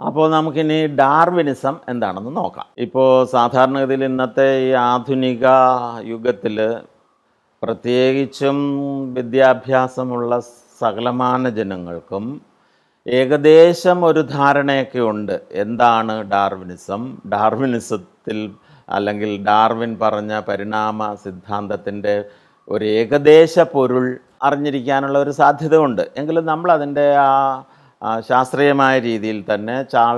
അപ്പോൾ നമുക്കിനി ഡാർവിനിസം എന്താണെന്ന് നോക്കാം. ഇപ്പോൾ സാധാരണഗതിയിൽ ഇന്നത്തെ ഈ ആധുനിക യുഗത്തിൽ പ്രത്യേകിച്ചും വിദ്യാഭ്യാസമുള്ള സകലമാന ജനങ്ങൾക്കും ഏകദേശം ഒരു ധാരണയൊക്കെ ഉണ്ട്. എന്താണ് ഡാർവിനിസം? ഡാർവിനിസത്തിൽ അല്ലെങ്കിൽ ഡാർവിൻ പറഞ്ഞ പരിണാമ സിദ്ധാന്തത്തിന്റെ ഒരു ഏകദേശ പൊരുൾ അറിഞ്ഞിരിക്കാനുള്ള ഒരു സാധ്യത ഉണ്ട് എങ്കിലും ആ ആ ശാസ്ത്രീയമായ രീതിയിൽ തന്നെ ചാൾ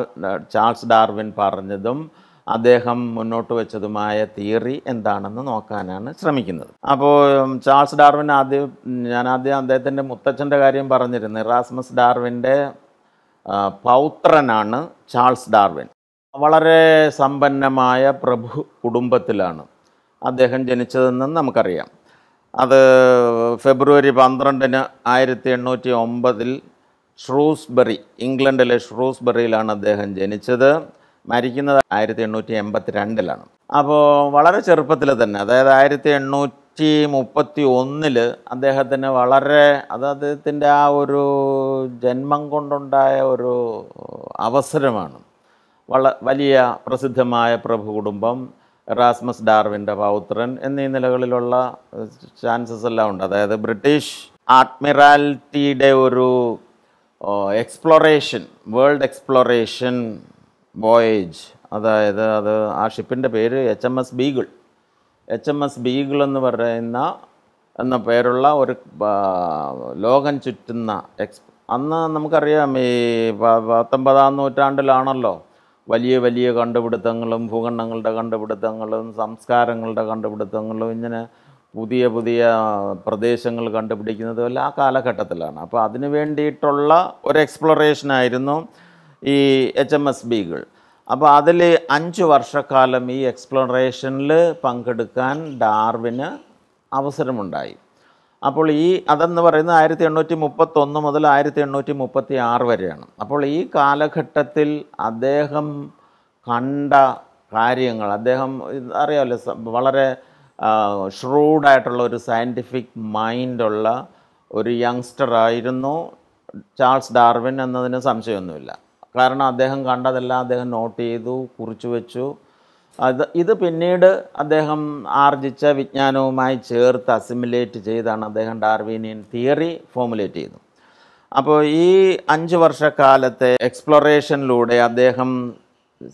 ചാൾസ് ഡാർവിൻ പറഞ്ഞതും അദ്ദേഹം മുന്നോട്ട് വെച്ചതുമായ തിയറി എന്താണെന്ന് നോക്കാനാണ് ശ്രമിക്കുന്നത്. അപ്പോൾ ചാൾസ് ഡാർവിൻ ആദ്യം ഞാൻ ആദ്യം അദ്ദേഹത്തിന്റെ മുത്തച്ഛന്റെ കാര്യം പറഞ്ഞിരുന്നു. റാസ്മസ് ഡാർവിന്റെ പൗത്രനാണ് ചാൾസ് ഡാർവിൻ. വളരെ സമ്പന്നമായ പ്രഭു കുടുംബത്തിലാണ് അദ്ദേഹം ജനിച്ചതെന്ന് നമുക്കറിയാം. അത് ഫെബ്രുവരി പന്ത്രണ്ടിന് ആയിരത്തി എണ്ണൂറ്റി ഒമ്പതിൽ ഷ്രൂസ്ബറി ഇംഗ്ലണ്ടിലെ ഷ്രൂസ്ബറിയിലാണ് അദ്ദേഹം ജനിച്ചത്. മരിക്കുന്നത് ആയിരത്തി എണ്ണൂറ്റി എൺപത്തി രണ്ടിലാണ് അപ്പോൾ വളരെ ചെറുപ്പത്തിൽ തന്നെ അതായത് ആയിരത്തി എണ്ണൂറ്റി മുപ്പത്തി ഒന്നിൽ അദ്ദേഹത്തിന് വളരെ അത് അദ്ദേഹത്തിന്റെ ആ ഒരു ജന്മം കൊണ്ടുണ്ടായ ഒരു അവസരമാണ്. വള വലിയ പ്രസിദ്ധമായ പ്രഭു കുടുംബം റാസ്മസ് ഡാർവിന്റെ പൗത്രൻ എന്നീ നിലകളിലുള്ള ചാൻസസ് എല്ലാം ഉണ്ട്. അതായത് ബ്രിട്ടീഷ് ആഡ്മിറാലിറ്റിയുടെ ഒരു എക്സ്പ്ലോറേഷൻ വേൾഡ് എക്സ്പ്ലോറേഷൻ വോയേജ് അതായത് അത് ആ ഷിപ്പിന്റെ പേര് H M S Beagle H M S Beagle എന്ന് പറയുന്ന എന്ന പേരുള്ള ഒരു ലോകം ചുറ്റുന്ന എക്സ് അന്ന് നമുക്കറിയാം ഈ പത്തൊമ്പതാം നൂറ്റാണ്ടിലാണല്ലോ. വലിയ വലിയ കണ്ടുപിടുത്തങ്ങളും ഭൂഖണ്ഡങ്ങളുടെ കണ്ടുപിടുത്തങ്ങളും സംസ്കാരങ്ങളുടെ കണ്ടുപിടുത്തങ്ങളും ഇങ്ങനെ പുതിയ പുതിയ പ്രദേശങ്ങൾ കണ്ടുപിടിക്കുന്നതുമല്ല ആ കാലഘട്ടത്തിലാണ്. അപ്പോൾ അതിന് വേണ്ടിയിട്ടുള്ള ഒരു എക്സ്പ്ലോറേഷൻ ആയിരുന്നു ഈ എച്ച് എം എസ് ബികൾ അപ്പോൾ അതിൽ അഞ്ച് വർഷക്കാലം ഈ എക്സ്പ്ലോറേഷനിൽ പങ്കെടുക്കാൻ ഡാർവിന് അവസരമുണ്ടായി. അപ്പോൾ ഈ അതെന്ന് പറയുന്നത് ആയിരത്തി എണ്ണൂറ്റി മുപ്പത്തൊന്ന് മുതൽ ആയിരത്തി എണ്ണൂറ്റി മുപ്പത്തി ആറ് വരെയാണ്. അപ്പോൾ ഈ കാലഘട്ടത്തിൽ അദ്ദേഹം കണ്ട കാര്യങ്ങൾ അദ്ദേഹം അറിയാമല്ലോ വളരെ ഷ്രൂഡായിട്ടുള്ള ഒരു സയന്റിഫിക് മൈൻഡുള്ള ഒരു യങ്സ്റ്റർ ആയിരുന്നു ചാൾസ് ഡാർവിൻ എന്നതിന് സംശയമൊന്നുമില്ല. കാരണം അദ്ദേഹം കണ്ടതെല്ലാം അദ്ദേഹം നോട്ട് ചെയ്തു കുറിച്ചു വെച്ചു. അത് ഇത് പിന്നീട് അദ്ദേഹം ആർജിച്ച വിജ്ഞാനവുമായി ചേർത്ത് അസിമുലേറ്റ് ചെയ്താണ് അദ്ദേഹം ഡാർവീനിയൻ തിയറി ഫോമുലേറ്റ് ചെയ്തത്. അപ്പോൾ ഈ അഞ്ച് വർഷക്കാലത്തെ എക്സ്പ്ലോറേഷനിലൂടെ അദ്ദേഹം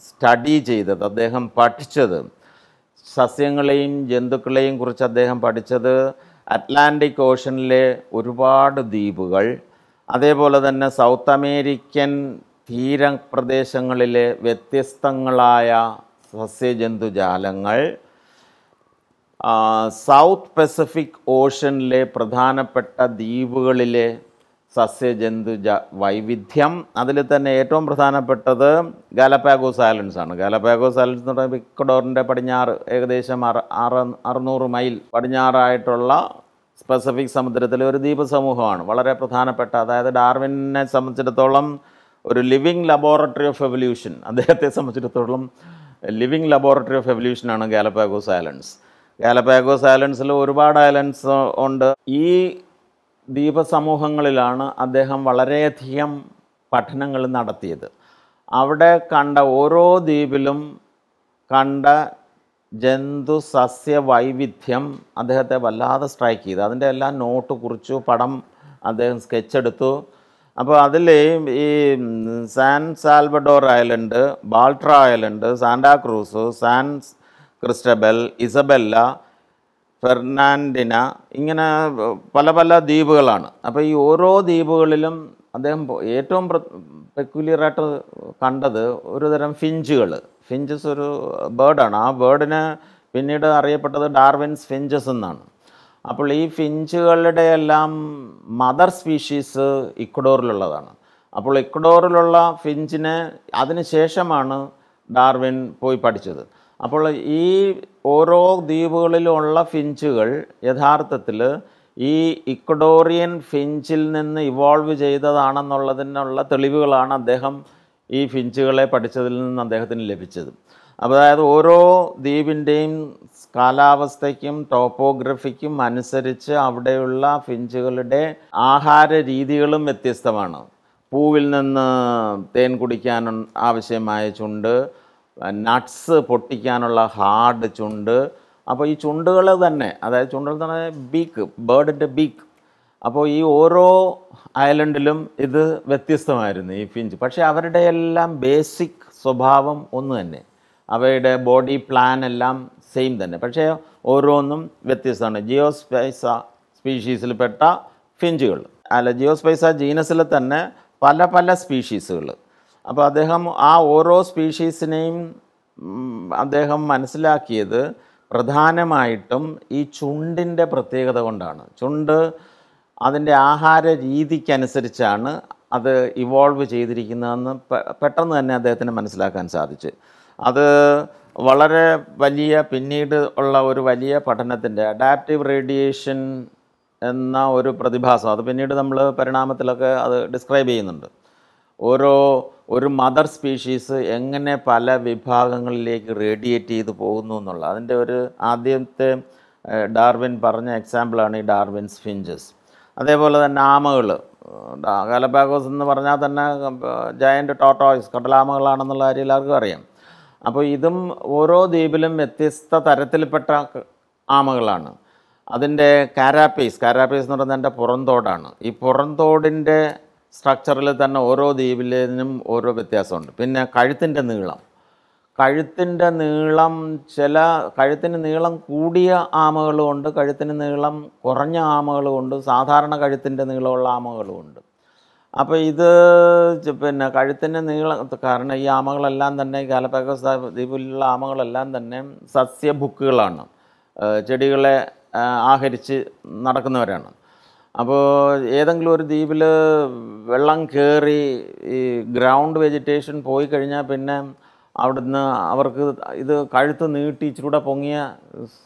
സ്റ്റഡി ചെയ്തത് അദ്ദേഹം പഠിച്ചത് സസ്യങ്ങളെയും ജന്തുക്കളെയും കുറിച്ച് അദ്ദേഹം പഠിച്ചത് അറ്റ്ലാന്റിക് ഓഷനിലെ ഒരുപാട് ദ്വീപുകൾ. അതേപോലെ തന്നെ സൗത്ത് അമേരിക്കൻ തീരപ്രദേശങ്ങളിലെ വ്യത്യസ്തങ്ങളായ സസ്യജന്തുജാലങ്ങൾ സൗത്ത് പസഫിക് ഓഷനിലെ പ്രധാനപ്പെട്ട ദ്വീപുകളിലെ സസ്യജന്തു ജ വൈവിധ്യം. അതിൽ തന്നെ ഏറ്റവും പ്രധാനപ്പെട്ടത് ഗാലപ്പാഗോസ് ഐലൻഡ്സ് ആണ്. ഗാലപ്പാഗോസ് ഐലൻഡ്സ് എന്ന് പറയുമ്പോൾ ഇക്കഡോറിന്റെ പടിഞ്ഞാറ് ഏകദേശം അറ അറുന്നൂറ് മൈൽ പടിഞ്ഞാറായിട്ടുള്ള സ്പെസിഫിക് സമുദ്രത്തിലെ ഒരു ദ്വീപ സമൂഹമാണ് വളരെ പ്രധാനപ്പെട്ട അതായത് ഡാർവിനെ സംബന്ധിച്ചിടത്തോളം ഒരു ലിവിങ് ലബോറട്ടറി ഓഫ് എവല്യൂഷൻ. അദ്ദേഹത്തെ സംബന്ധിച്ചിടത്തോളം ലിവിങ് ലബോറട്ടറി ഓഫ് എവല്യൂഷനാണ് ഗാലപ്പാഗോസ് ഐലൻഡ്സ്. ഗാലപ്പാഗോസ് ഐലൻഡ്സിൽ ഒരുപാട് ഐലൻഡ്സ് ഉണ്ട്. ഈ ദ്വീപസമൂഹങ്ങളിലാണ് അദ്ദേഹം വളരെയധികം പഠനങ്ങൾ നടത്തിയത്. അവിടെ കണ്ട ഓരോ ദ്വീപിലും കണ്ട ജന്തു സസ്യ വൈവിധ്യം അദ്ദേഹത്തെ വല്ലാതെ സ്ട്രൈക്ക് ചെയ്തു. അതിന്റെ എല്ലാം നോട്ട് കുറിച്ചു പടം അദ്ദേഹം സ്കെച്ച് എടുത്തു. അപ്പോൾ അതിൽ ഈ San Salvador island Baltra island Santa Cruz San Cristobal Isabela Fernandina ഇങ്ങനെ പല പല ദ്വീപുകളാണ്. അപ്പോൾ ഈ ഓരോ ദ്വീപുകളിലും അദ്ദേഹം ഏറ്റവും പെക്യുലിയറായിട്ട് കണ്ടത് ഒരു തരം ഫിഞ്ചുകൾ ഫിഞ്ചസ് ഒരു ബേർഡാണ്. ആ ബേർഡിന് പിന്നീട് അറിയപ്പെട്ടത് ഡാർവിൻസ് ഫിഞ്ചസ് എന്നാണ്. അപ്പോൾ ഈ ഫിഞ്ചുകളുടെ എല്ലാം മദർ സ്പീഷീസ് ഇക്വഡോറിലുള്ളതാണ്. അപ്പോൾ ഇക്വഡോറിലുള്ള ഫിഞ്ചിനെ അതിന് ശേഷമാണ് ഡാർവിൻ പോയി പഠിച്ചത്. അപ്പോൾ ഈ ഓരോ ദ്വീപുകളിലുള്ള ഫിഞ്ചുകൾ യഥാർത്ഥത്തിൽ ഈ ഇക്വഡോറിയൻ ഫിഞ്ചിൽ നിന്ന് ഇവോൾവ് ചെയ്തതാണെന്നുള്ളതിനുള്ള തെളിവുകളാണ് അദ്ദേഹം ഈ ഫിഞ്ചുകളെ പഠിച്ചതിൽ നിന്ന് അദ്ദേഹത്തിന് ലഭിച്ചത്. അപ്പോൾ അതായത് ഓരോ ദ്വീപിന്റെയും കാലാവസ്ഥയ്ക്കും ടോപ്പോഗ്രഫിക്കും അനുസരിച്ച് അവിടെയുള്ള ഫിഞ്ചുകളുടെ ആഹാര രീതികളും വ്യത്യസ്തമാണ്. പൂവിൽ നിന്ന് തേൻ കുടിക്കാൻ ആവശ്യമായ ചുണ്ട് നട്ട്സ് പൊട്ടിക്കാനുള്ള ഹാർഡ് ചുണ്ട്. അപ്പോൾ ഈ ചുണ്ടുകൾ തന്നെ അതായത് ചുണ്ടുകൾ തന്നെ ബീക്ക് ബേർഡിന്റെ ബീക്ക് അപ്പോൾ ഈ ഓരോ ഐലൻഡിലും ഇത് വ്യത്യസ്തമായിരുന്നു ഈ ഫിഞ്ച് പക്ഷേ അവരുടെ എല്ലാം ബേസിക് സ്വഭാവം ഒന്ന് തന്നെ. അവയുടെ ബോഡി പ്ലാൻ എല്ലാം സെയിം തന്നെ. പക്ഷേ ഓരോന്നും വ്യത്യസ്തമാണ്. ജിയോസ്പൈസ സ്പീഷീസിൽപ്പെട്ട ഫിഞ്ചുകൾ അല്ല ജിയോസ്പൈസ ജീനസിൽ തന്നെ പല പല സ്പീഷീസുകൾ അപ്പോൾ അദ്ദേഹം ആ ഓരോ സ്പീഷീസിനെയും അദ്ദേഹം മനസ്സിലാക്കിയത് പ്രധാനമായിട്ടും ഈ ചുണ്ടിന്റെ പ്രത്യേകത കൊണ്ടാണ്. ചുണ്ട് അതിന്റെ ആഹാര രീതിക്കനുസരിച്ചാണ് അത് ഇവോൾവ് ചെയ്തിരിക്കുന്നതെന്ന് പെട്ടെന്ന് തന്നെ അദ്ദേഹത്തിന് മനസ്സിലാക്കാൻ സാധിച്ചു. അത് വളരെ വലിയ പിന്നീട് ഉള്ള ഒരു വലിയ പഠനത്തിന്റെ അഡാപ്റ്റീവ് റേഡിയേഷൻ എന്ന ഒരു പ്രതിഭാസം അത് പിന്നീട് നമ്മൾ പരിണാമത്തിലൊക്കെ അത് ഡിസ്ക്രൈബ് ചെയ്യുന്നുണ്ട്. ഓരോ ഒരു മദർ സ്പീഷീസ് എങ്ങനെ പല വിഭാഗങ്ങളിലേക്ക് റേഡിയേറ്റ് ചെയ്ത് പോകുന്നു എന്നുള്ള അതിന്റെ ഒരു ആദ്യത്തെ ഡാർവിൻ പറഞ്ഞ എക്സാമ്പിളാണ് ഈ ഡാർവിൻസ് ഫിഞ്ചസ് അതേപോലെ തന്നെ ആമകൾ ഗാലപ്പാഗോസ് എന്ന് പറഞ്ഞാൽ തന്നെ ജയന്റ് ടോട്ടോയ്സ് കടലാമകളാണെന്നുള്ള കാര്യം എല്ലാവർക്കും അറിയാം. അപ്പോൾ ഇതും ഓരോ ദ്വീപിലും വ്യത്യസ്ത തരത്തിൽപ്പെട്ട ആമകളാണ്. അതിന്റെ കാരാപ്പീസ് കാരാപ്പീസ് എന്ന് പറയുന്നത് എന്റെ പുറന്തോടാണ് ഈ പുറന്തോടിന്റെ സ്ട്രക്ചറിൽ തന്നെ ഓരോ ദ്വീപിലേതിനും ഓരോ വ്യത്യാസമുണ്ട്. പിന്നെ കഴുത്തിന്റെ നീളം. കഴുത്തിന്റെ നീളം ചില കഴുത്തിന് നീളം കൂടിയ ആമകളുമുണ്ട് കഴുത്തിന് നീളം കുറഞ്ഞ ആമകളുമുണ്ട് സാധാരണ കഴുത്തിന്റെ നീളമുള്ള ആമകളുമുണ്ട് അപ്പോൾ ഇത് പിന്നെ കഴുത്തിന്റെ നീളം കാരണം ഈ ആമകളെല്ലാം തന്നെ ഗാലപ്പാഗോസ് ദ്വീപിലുള്ള ആമകളെല്ലാം തന്നെ സസ്യഭുക്കുകളാണ് ചെടികളെ ആഹരിച്ച് നടക്കുന്നവരാണ്. അപ്പോൾ ഏതെങ്കിലും ഒരു ദ്വീപിൽ വെള്ളം കയറി ഈ ഗ്രൗണ്ട് വെജിറ്റേഷൻ പോയി കഴിഞ്ഞാൽ പിന്നെ അവിടുന്ന് അവർക്ക് ഇത് കഴുത്ത് നീട്ടി ഇച്ചിരൂടെ പൊങ്ങിയ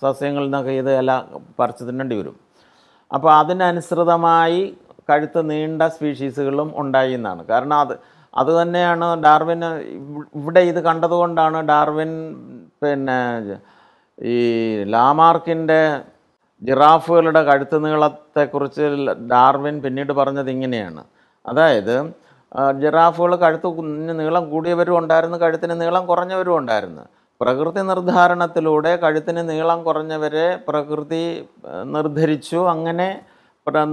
സസ്യങ്ങളിൽ നിന്നൊക്കെ ഇത് ഇല പറിച്ച് തിന്നേണ്ടി വരും. അപ്പോൾ അതിനനുസൃതമായി കഴുത്ത് നീണ്ട സ്പീഷീസുകളും ഉണ്ടായി എന്നാണ്. കാരണം അത് അത് തന്നെയാണ് ഡാർവിൻ ഇവിടെ ഇത് കണ്ടതുകൊണ്ടാണ് ഡാർവിൻ പിന്നെ ഈ ലാമാർക്കിന്റെ ജിറാഫുകളുടെ കഴുത്ത് നീളത്തെക്കുറിച്ച് ഡാർവിൻ പിന്നീട് പറഞ്ഞത് ഇങ്ങനെയാണ്. അതായത് ജിറാഫുകൾ കഴുത്ത് നീളം കൂടിയവരും ഉണ്ടായിരുന്നു കഴുത്തിന് നീളം കുറഞ്ഞവരും ഉണ്ടായിരുന്നു. പ്രകൃതി നിർദ്ധാരണത്തിലൂടെ കഴുത്തിന് നീളം കുറഞ്ഞവരെ പ്രകൃതി നിർദ്ധരിച്ചു. അങ്ങനെ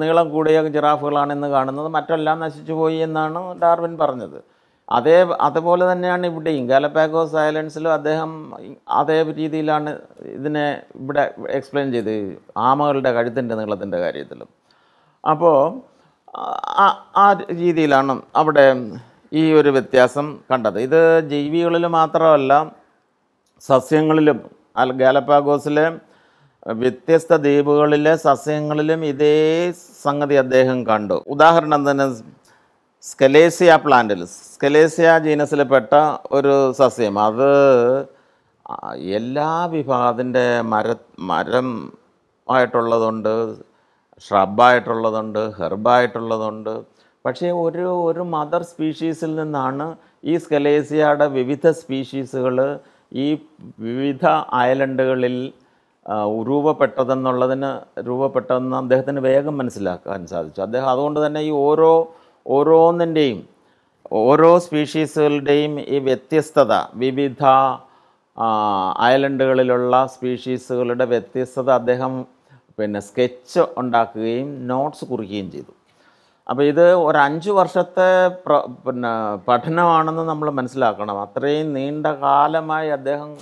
നീളം കൂടിയ ജിറാഫുകളാണെന്ന് കാണുന്നത്. മറ്റെല്ലാം നശിച്ചു പോയി എന്നാണ് ഡാർവിൻ പറഞ്ഞത്. അതേ അതുപോലെ തന്നെയാണ് ഇവിടെയും ഗാലപ്പാഗോ ഐലൻഡ്സിലും അദ്ദേഹം അതേ രീതിയിലാണ് ഇതിനെ ഇവിടെ എക്സ്പ്ലെയിൻ ചെയ്ത് ആമകളുടെ കഴുത്തിന്റെ നീളത്തിന്റെ കാര്യത്തിലും. അപ്പോൾ ആ- രീതിയിലാണ് അവിടെ ഈ ഒരു വ്യത്യാസം കണ്ടത്. ഇത് ജീവികളിൽ മാത്രമല്ല സസ്യങ്ങളിലും ഗാലപ്പാഗോസിലെ വ്യത്യസ്ത ദ്വീപുകളിലെ സസ്യങ്ങളിലും ഇതേ സംഗതി അദ്ദേഹം കണ്ടു. ഉദാഹരണം തന്നെ സ്കലേസിയ പ്ലാന്റിൽ സ്കലേസിയ ജീനസിൽപ്പെട്ട ഒരു സസ്യം. അത് എല്ലാ വിഭാഗത്തിന്റെ മര മരം ആയിട്ടുള്ളതുണ്ട് ഷ്രബായിട്ടുള്ളതുണ്ട് ഹെർബായിട്ടുള്ളതുണ്ട് പക്ഷേ ഒരു ഒരു മദർ സ്പീഷീസിൽ നിന്നാണ് ഈ സ്കലേസിയയുടെ വിവിധ സ്പീഷീസുകൾ ഈ വിവിധ ഐലൻഡുകളിൽ ആ, രൂപപ്പെട്ടതെന്നുള്ളതിന് രൂപപ്പെട്ടതെന്ന് അദ്ദേഹത്തിന് വേഗം മനസ്സിലാക്കാൻ സാധിച്ചു. അദ്ദേഹം അതുകൊണ്ട് തന്നെ ഈ ഓരോ ഓരോന്നിന്റെയും ഓരോ സ്പീഷീസുകളുടെയും ഈ വ്യത്യസ്തത വിവിധ ഐലൻഡുകളിലുള്ള സ്പീഷീസുകളുടെ വ്യത്യസ്തത അദ്ദേഹം പിന്നെ സ്കെച്ച് ഉണ്ടാക്കുകയും നോട്ട്സ് കുറിക്കുകയും ചെയ്തു. അപ്പോൾ ഇത് ഒരു അഞ്ച് വർഷത്തെ പ്ര പിന്നെ പഠനമാണെന്ന് നമ്മൾ മനസ്സിലാക്കണം. അത്രയും നീണ്ട കാലമായി അദ്ദേഹം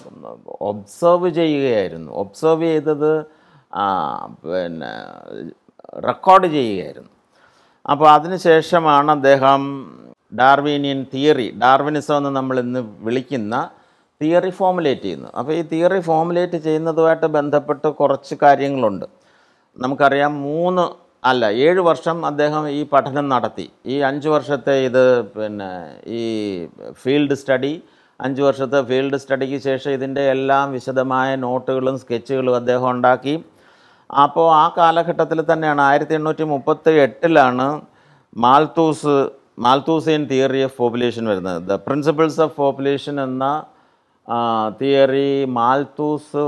ഒബ്സർവ് ചെയ്യുകയായിരുന്നു. ഒബ്സർവ് ചെയ്തത് പിന്നെ റെക്കോർഡ് ചെയ്യുകയായിരുന്നു. അപ്പോൾ അതിനുശേഷമാണ് അദ്ദേഹം ഡാർവീനിയൻ തിയറി ഡാർവിനിസം എന്ന് നമ്മൾ ഇന്ന് വിളിക്കുന്ന തിയറി ഫോമുലേറ്റ് ചെയ്യുന്നു അപ്പോൾ ഈ തിയറി ഫോമുലേറ്റ് ചെയ്യുന്നതുമായിട്ട് ബന്ധപ്പെട്ട് കുറച്ച് കാര്യങ്ങളുണ്ട്. നമുക്കറിയാം മൂന്ന് അല്ല ഏഴ് വർഷം അദ്ദേഹം ഈ പഠനം നടത്തി. ഈ അഞ്ച് വർഷത്തെ ഇത് പിന്നെ ഈ ഫീൽഡ് സ്റ്റഡി അഞ്ച് വർഷത്തെ ഫീൽഡ് സ്റ്റഡിക്ക് ശേഷം ഇതിന്റെ എല്ലാം വിശദമായ നോട്ടുകളും സ്കെച്ചുകളും അദ്ദേഹം ഉണ്ടാക്കി. അപ്പോൾ ആ കാലഘട്ടത്തിൽ തന്നെയാണ് ആയിരത്തി എണ്ണൂറ്റി മുപ്പത്തി എട്ടിലാണ് Malthus Malthusian theory of population വരുന്നത്. ദ പ്രിൻസിപ്പിൾസ് ഓഫ് പോപ്പുലേഷൻ എന്ന തിയറി മാൽത്തൂസ്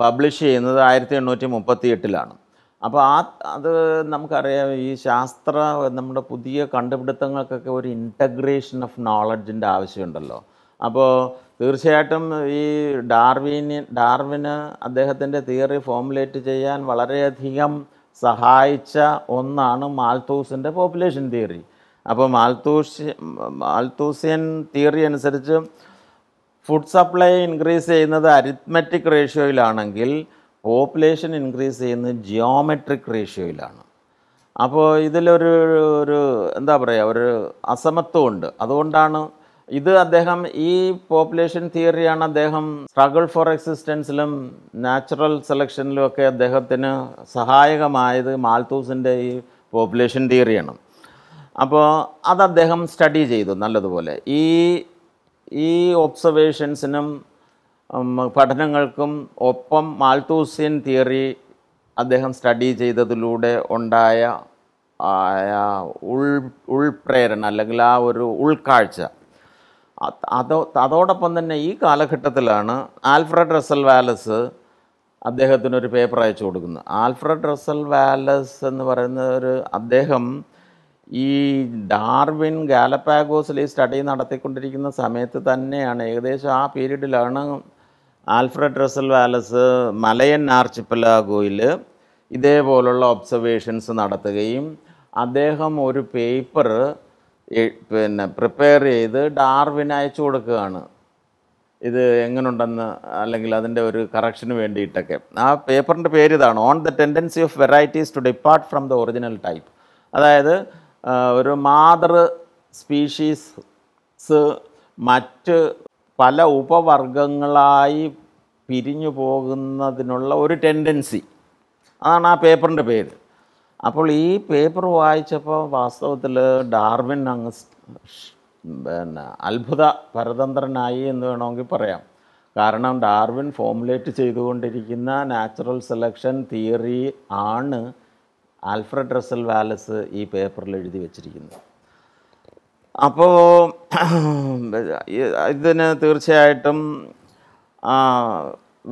പബ്ലിഷ് ചെയ്യുന്നത് ആയിരത്തി എണ്ണൂറ്റി മുപ്പത്തി എട്ടിലാണ് അപ്പോൾ ആ അത് നമുക്കറിയാം ഈ ശാസ്ത്ര നമ്മുടെ പുതിയ കണ്ടുപിടുത്തങ്ങൾക്കൊക്കെ ഒരു ഇന്റഗ്രേഷൻ ഓഫ് നോളജിന്റെ ആവശ്യമുണ്ടല്ലോ. അപ്പോൾ തീർച്ചയായിട്ടും ഈ ഡാർവിനി ഡാർവിന് അദ്ദേഹത്തിന്റെ തിയറി ഫോമുലേറ്റ് ചെയ്യാൻ വളരെയധികം സഹായിച്ച ഒന്നാണ് മാൽത്തൂസിന്റെ പോപ്പുലേഷൻ തിയറി. അപ്പോൾ മാൽത്തൂസ് മാൽത്തൂസിയൻ തിയറി അനുസരിച്ച് ഫുഡ് സപ്ലൈ ഇൻക്രീസ് ചെയ്യുന്നത് അരിത്മെറ്റിക് റേഷ്യോയിലാണെങ്കിൽ പോപ്പുലേഷൻ ഇൻക്രീസ് ചെയ്യുന്നത് ജിയോമെട്രിക് റേഷ്യോയിലാണ്. അപ്പോൾ ഇതിലൊരു ഒരു എന്താ പറയുക ഒരു അസമത്വമുണ്ട്. അതുകൊണ്ടാണ് ഇത് അദ്ദേഹം ഈ പോപ്പുലേഷൻ തിയറിയാണ് അദ്ദേഹം സ്ട്രഗിൾ ഫോർ എക്സിസ്റ്റൻസിലും നാച്ചുറൽ സെലക്ഷനിലും ഒക്കെ അദ്ദേഹത്തിന് സഹായകമായത് മാൽത്തൂസിന്റെ ഈ പോപ്പുലേഷൻ തിയറിയാണ് അപ്പോൾ അത് അദ്ദേഹം സ്റ്റഡി ചെയ്തു നല്ലതുപോലെ. ഈ ഈ ഒബ്സർവേഷൻസിനും പഠനങ്ങൾക്കും ഒപ്പം മാൽത്തൂസിയൻ തിയറി അദ്ദേഹം സ്റ്റഡി ചെയ്തതിലൂടെ ഉണ്ടായ ഉൾ ഉൾപ്രേരണ അല്ലെങ്കിൽ ആ ഒരു ഉൾക്കാഴ്ച അത് അതോ അതോടൊപ്പം തന്നെ ഈ കാലഘട്ടത്തിലാണ് ആൽഫ്രഡ് റസൽ വാലസ് അദ്ദേഹത്തിന് ഒരു പേപ്പർ അയച്ചു കൊടുക്കുന്നത്. ആൽഫ്രഡ് റസൽ വാലസ് എന്ന് പറയുന്ന ഒരു അദ്ദേഹം ഈ ഡാർവിൻ ഗാലപ്പാഗോസിൽ ഈ സ്റ്റഡി നടത്തിക്കൊണ്ടിരിക്കുന്ന സമയത്ത് തന്നെയാണ് ഏകദേശം ആ പീരീഡിലാണ് ആൽഫ്രഡ് റസൽ വാലസ് മലയൻ ആർച്ചിപ്പലാഗോയിൽ ഇതേപോലുള്ള ഒബ്സർവേഷൻസ് നടത്തുകയും അദ്ദേഹം ഒരു പേപ്പർ പിന്നെ പ്രിപ്പയർ ചെയ്ത് ഡാർവിന് അയച്ചു കൊടുക്കുകയാണ്. ഇത് എങ്ങനെയുണ്ടെന്ന് അല്ലെങ്കിൽ അതിന്റെ ഒരു കറക്ഷന് വേണ്ടിയിട്ടൊക്കെ. ആ പേപ്പറിന്റെ പേര് ഇതാണ് on the tendency of varieties to depart from the original type അതായത് ഒരു മാതൃ സ്പീഷീസ് മറ്റ് പല ഉപവർഗങ്ങളായി പിരിഞ്ഞു പോകുന്നതിനുള്ള ഒരു ടെൻഡൻസി അതാണ് ആ പേപ്പറിന്റെ പേര്. അപ്പോൾ ഈ പേപ്പർ വായിച്ചപ്പോൾ വാസ്തവത്തിൽ ഡാർവിൻ അങ്ങ് പിന്നെ അത്ഭുത പരതന്ത്രനായി എന്ന് വേണമെങ്കിൽ പറയാം. കാരണം ഡാർവിൻ ഫോമുലേറ്റ് ചെയ്തുകൊണ്ടിരിക്കുന്ന നാച്ചുറൽ സെലക്ഷൻ തിയറി ആണ് ആൽഫ്രഡ് റസൽ വാലസ് ഈ പേപ്പറിൽ എഴുതി വച്ചിരിക്കുന്നത്. അപ്പോൾ ഇതിന് തീർച്ചയായിട്ടും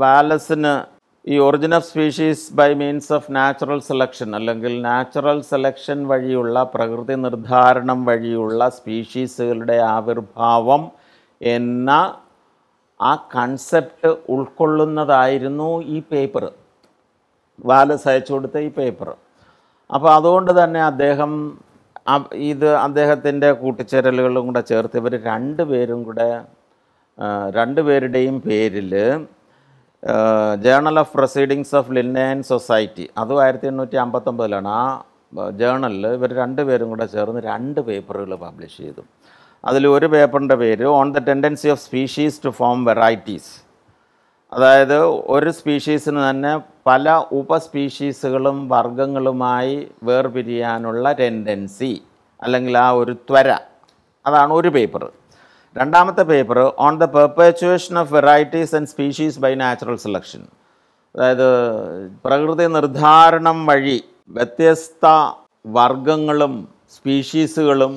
വാലസിന് ഈ origin of species by means of natural selection അല്ലെങ്കിൽ നാച്ചുറൽ സെലക്ഷൻ വഴിയുള്ള പ്രകൃതി നിർദ്ധാരണം വഴിയുള്ള സ്പീഷീസുകളുടെ ആവിർഭാവം എന്ന ആ കൺസെപ്റ്റ് ഉൾക്കൊള്ളുന്നതായിരുന്നു ഈ പേപ്പർ വാലസ് അയച്ചു കൊടുത്ത ഈ പേപ്പർ അപ്പോൾ അതുകൊണ്ട് തന്നെ അദ്ദേഹം ഇത് അദ്ദേഹത്തിന്റെ കൂട്ടിച്ചേരലുകളും കൂടെ ചേർത്ത് ഇവർ രണ്ടുപേരും കൂടെ രണ്ടുപേരുടെയും പേരിൽ journal of proceedings of Linnean society അതും ആയിരത്തി എണ്ണൂറ്റി അമ്പത്തൊമ്പതിലാണ് ആ ജേണലിൽ ഇവർ രണ്ടുപേരും കൂടെ ചേർന്ന് രണ്ട് പേപ്പറുകൾ പബ്ലിഷ് ചെയ്തു. അതിൽ ഒരു പേപ്പറിന്റെ പേര് on the tendency of species to form varieties അതായത് ഒരു സ്പീഷീസിന് തന്നെ പല ഉപസ്പീഷീസുകളും വർഗങ്ങളുമായി വേർപിരിയാനുള്ള ടെൻഡൻസി അല്ലെങ്കിൽ ആ ഒരു ത്വര. അതാണ് ഒരു പേപ്പർ രണ്ടാമത്തെ paper on the perpetuation of varieties and species by natural selection അതായത് പ്രകൃതി നിർദ്ധാരണം വഴി വ്യത്യസ്ത വർഗങ്ങളും സ്പീഷീസുകളും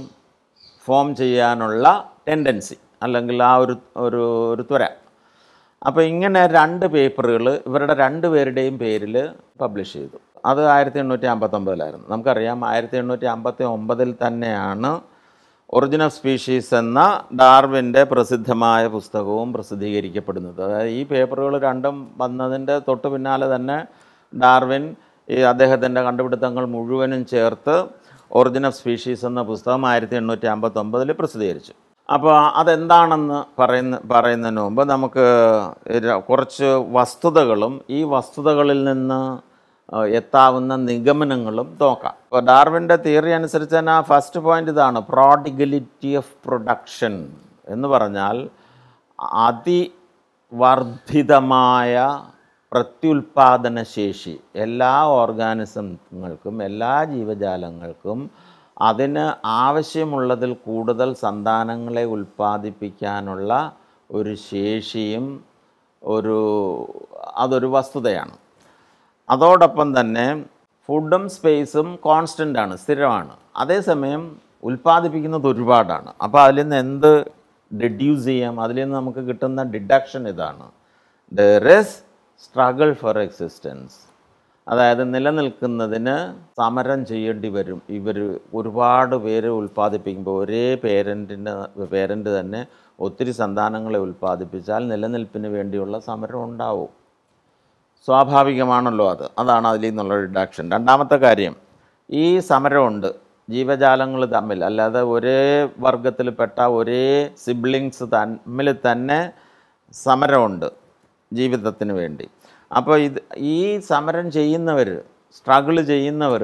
ഫോം ചെയ്യാനുള്ള ടെൻഡൻസി അല്ലെങ്കിൽ ആ ഒരു ഒരു ഒരു ത്വര. അപ്പോൾ ഇങ്ങനെ രണ്ട് പേപ്പറുകൾ ഇവരുടെ രണ്ട് പേരുടെയും പേരിൽ പബ്ലിഷ് ചെയ്തു. അത് ആയിരത്തി എണ്ണൂറ്റി അമ്പത്തൊമ്പതിലായിരുന്നു. നമുക്കറിയാം ആയിരത്തി എണ്ണൂറ്റി അമ്പത്തി ഒമ്പതിൽ തന്നെയാണ് ഒറിജിൻ ഓഫ് സ്പീഷീസ് എന്ന ഡാർവിന്റെ പ്രസിദ്ധമായ പുസ്തകവും പ്രസിദ്ധീകരിക്കപ്പെടുന്നത്. അതായത് ഈ പേപ്പറുകൾ രണ്ടും വന്നതിന്റെ തൊട്ട് പിന്നാലെ തന്നെ ഡാർവിൻ ഈ അദ്ദേഹത്തിന്റെ കണ്ടുപിടുത്തങ്ങൾ മുഴുവനും ചേർത്ത് ഒറിജിൻ ഓഫ് സ്പീഷീസ് എന്ന പുസ്തകം ആയിരത്തി എണ്ണൂറ്റി അമ്പത്തൊമ്പതിൽ പ്രസിദ്ധീകരിച്ചു. അപ്പോൾ അതെന്താണെന്ന് പറയുന്ന പറയുന്നതിന് മുമ്പ് നമുക്ക് കുറച്ച് വസ്തുതകളും ഈ വസ്തുതകളിൽ നിന്ന് എത്താവുന്ന നിഗമനങ്ങളും നോക്കാം. ഇപ്പോൾ ഡാർവിന്റെ തിയറി അനുസരിച്ച് തന്നെ ആ ഫസ്റ്റ് പോയിന്റ് ഇതാണ് പ്രോഡിഗലിറ്റി ഓഫ് പ്രൊഡക്ഷൻ എന്ന് പറഞ്ഞാൽ അതിവർദ്ധിതമായ പ്രത്യുൽപാദന ശേഷി എല്ലാ ഓർഗാനിസങ്ങൾക്കും എല്ലാ ജീവജാലങ്ങൾക്കും അതിന് ആവശ്യമുള്ളതിൽ കൂടുതൽ സന്താനങ്ങളെ ഉൽപ്പാദിപ്പിക്കാനുള്ള ഒരു ശേഷിയും ഒരു അതൊരു വസ്തുതയാണ്. അതോടൊപ്പം തന്നെ ഫുഡും സ്പേസും കോൺസ്റ്റന്റ് ആണ് സ്ഥിരമാണ്. അതേസമയം ഉൽപ്പാദിപ്പിക്കുന്നത് ഒരുപാടാണ്. അപ്പോൾ അതിൽ നിന്ന് എന്ത് ഡിഡ്യൂസ് ചെയ്യാം? അതിൽ നിന്ന് നമുക്ക് കിട്ടുന്ന ഡിഡക്ഷൻ ഇതാണ്. There is struggle for existence അതായത് നിലനിൽക്കുന്നതിന് സമരം ചെയ്യേണ്ടി വരും. ഇവർ ഒരുപാട് പേര് ഉൽപ്പാദിപ്പിക്കുമ്പോൾ ഒരേ പേരന്റിന്റെ പേരന്റ് തന്നെ ഒത്തിരി സന്താനങ്ങളെ ഉൽപ്പാദിപ്പിച്ചാൽ നിലനിൽപ്പിന് വേണ്ടിയുള്ള സമരം ഉണ്ടാവും. സ്വാഭാവികമാണല്ലോ അത്. അതാണ് അതിൽ നിന്നുള്ള റിഡക്ഷൻ രണ്ടാമത്തെ കാര്യം ഈ സമരമുണ്ട്. ജീവജാലങ്ങൾ തമ്മിൽ അല്ലാതെ ഒരേ വർഗത്തിൽപ്പെട്ട ഒരേ സിബ്ലിങ്സ് തമ്മിൽ തന്നെ സമരമുണ്ട് ജീവിതത്തിന് വേണ്ടി. അപ്പോൾ ഇത് ഈ സമരം ചെയ്യുന്നവർ സ്ട്രഗിൾ ചെയ്യുന്നവർ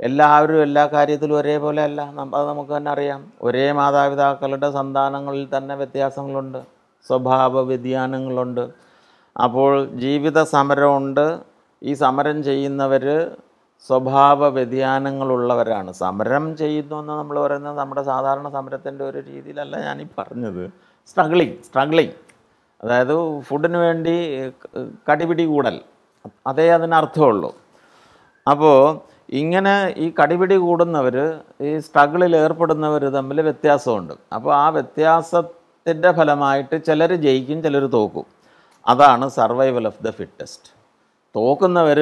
എല്ലാവരും എല്ലാ കാര്യത്തിലും ഒരേപോലെ അല്ല. അത് നമുക്ക് തന്നെ അറിയാം. ഒരേ മാതാപിതാക്കളുടെ സന്താനങ്ങളിൽ തന്നെ വ്യത്യാസങ്ങളുണ്ട്. സ്വഭാവ വ്യതിയാനങ്ങളുണ്ട്. അപ്പോൾ ജീവിത സമരമുണ്ട് ഈ സമരം ചെയ്യുന്നവർ സ്വഭാവ വ്യതിയാനങ്ങളുള്ളവരാണ്. സമരം ചെയ്യുന്നു എന്ന് നമ്മൾ പറയുന്നത് നമ്മുടെ സാധാരണ സമരത്തിന്റെ ഒരു രീതിയിലല്ല ഞാനീ പറഞ്ഞത്. സ്ട്രഗ്ലിങ് സ്ട്രഗ്ലിങ് അതായത് ഫുഡിന് വേണ്ടി കടിപിടി കൂടൽ. അതേ അതിനർത്ഥമുള്ളൂ അപ്പോൾ ഇങ്ങനെ ഈ കടിപിടി കൂടുന്നവർ ഈ സ്ട്രഗിളിൽ ഏർപ്പെടുന്നവർ തമ്മിൽ വ്യത്യാസമുണ്ട്. അപ്പോൾ ആ വ്യത്യാസത്തിന്റെ ഫലമായിട്ട് ചിലർ ജയിക്കും ചിലർ തോക്കും. അതാണ് സർവൈവൽ ഓഫ് ദ ഫിറ്റസ്റ്റ് തോക്കുന്നവർ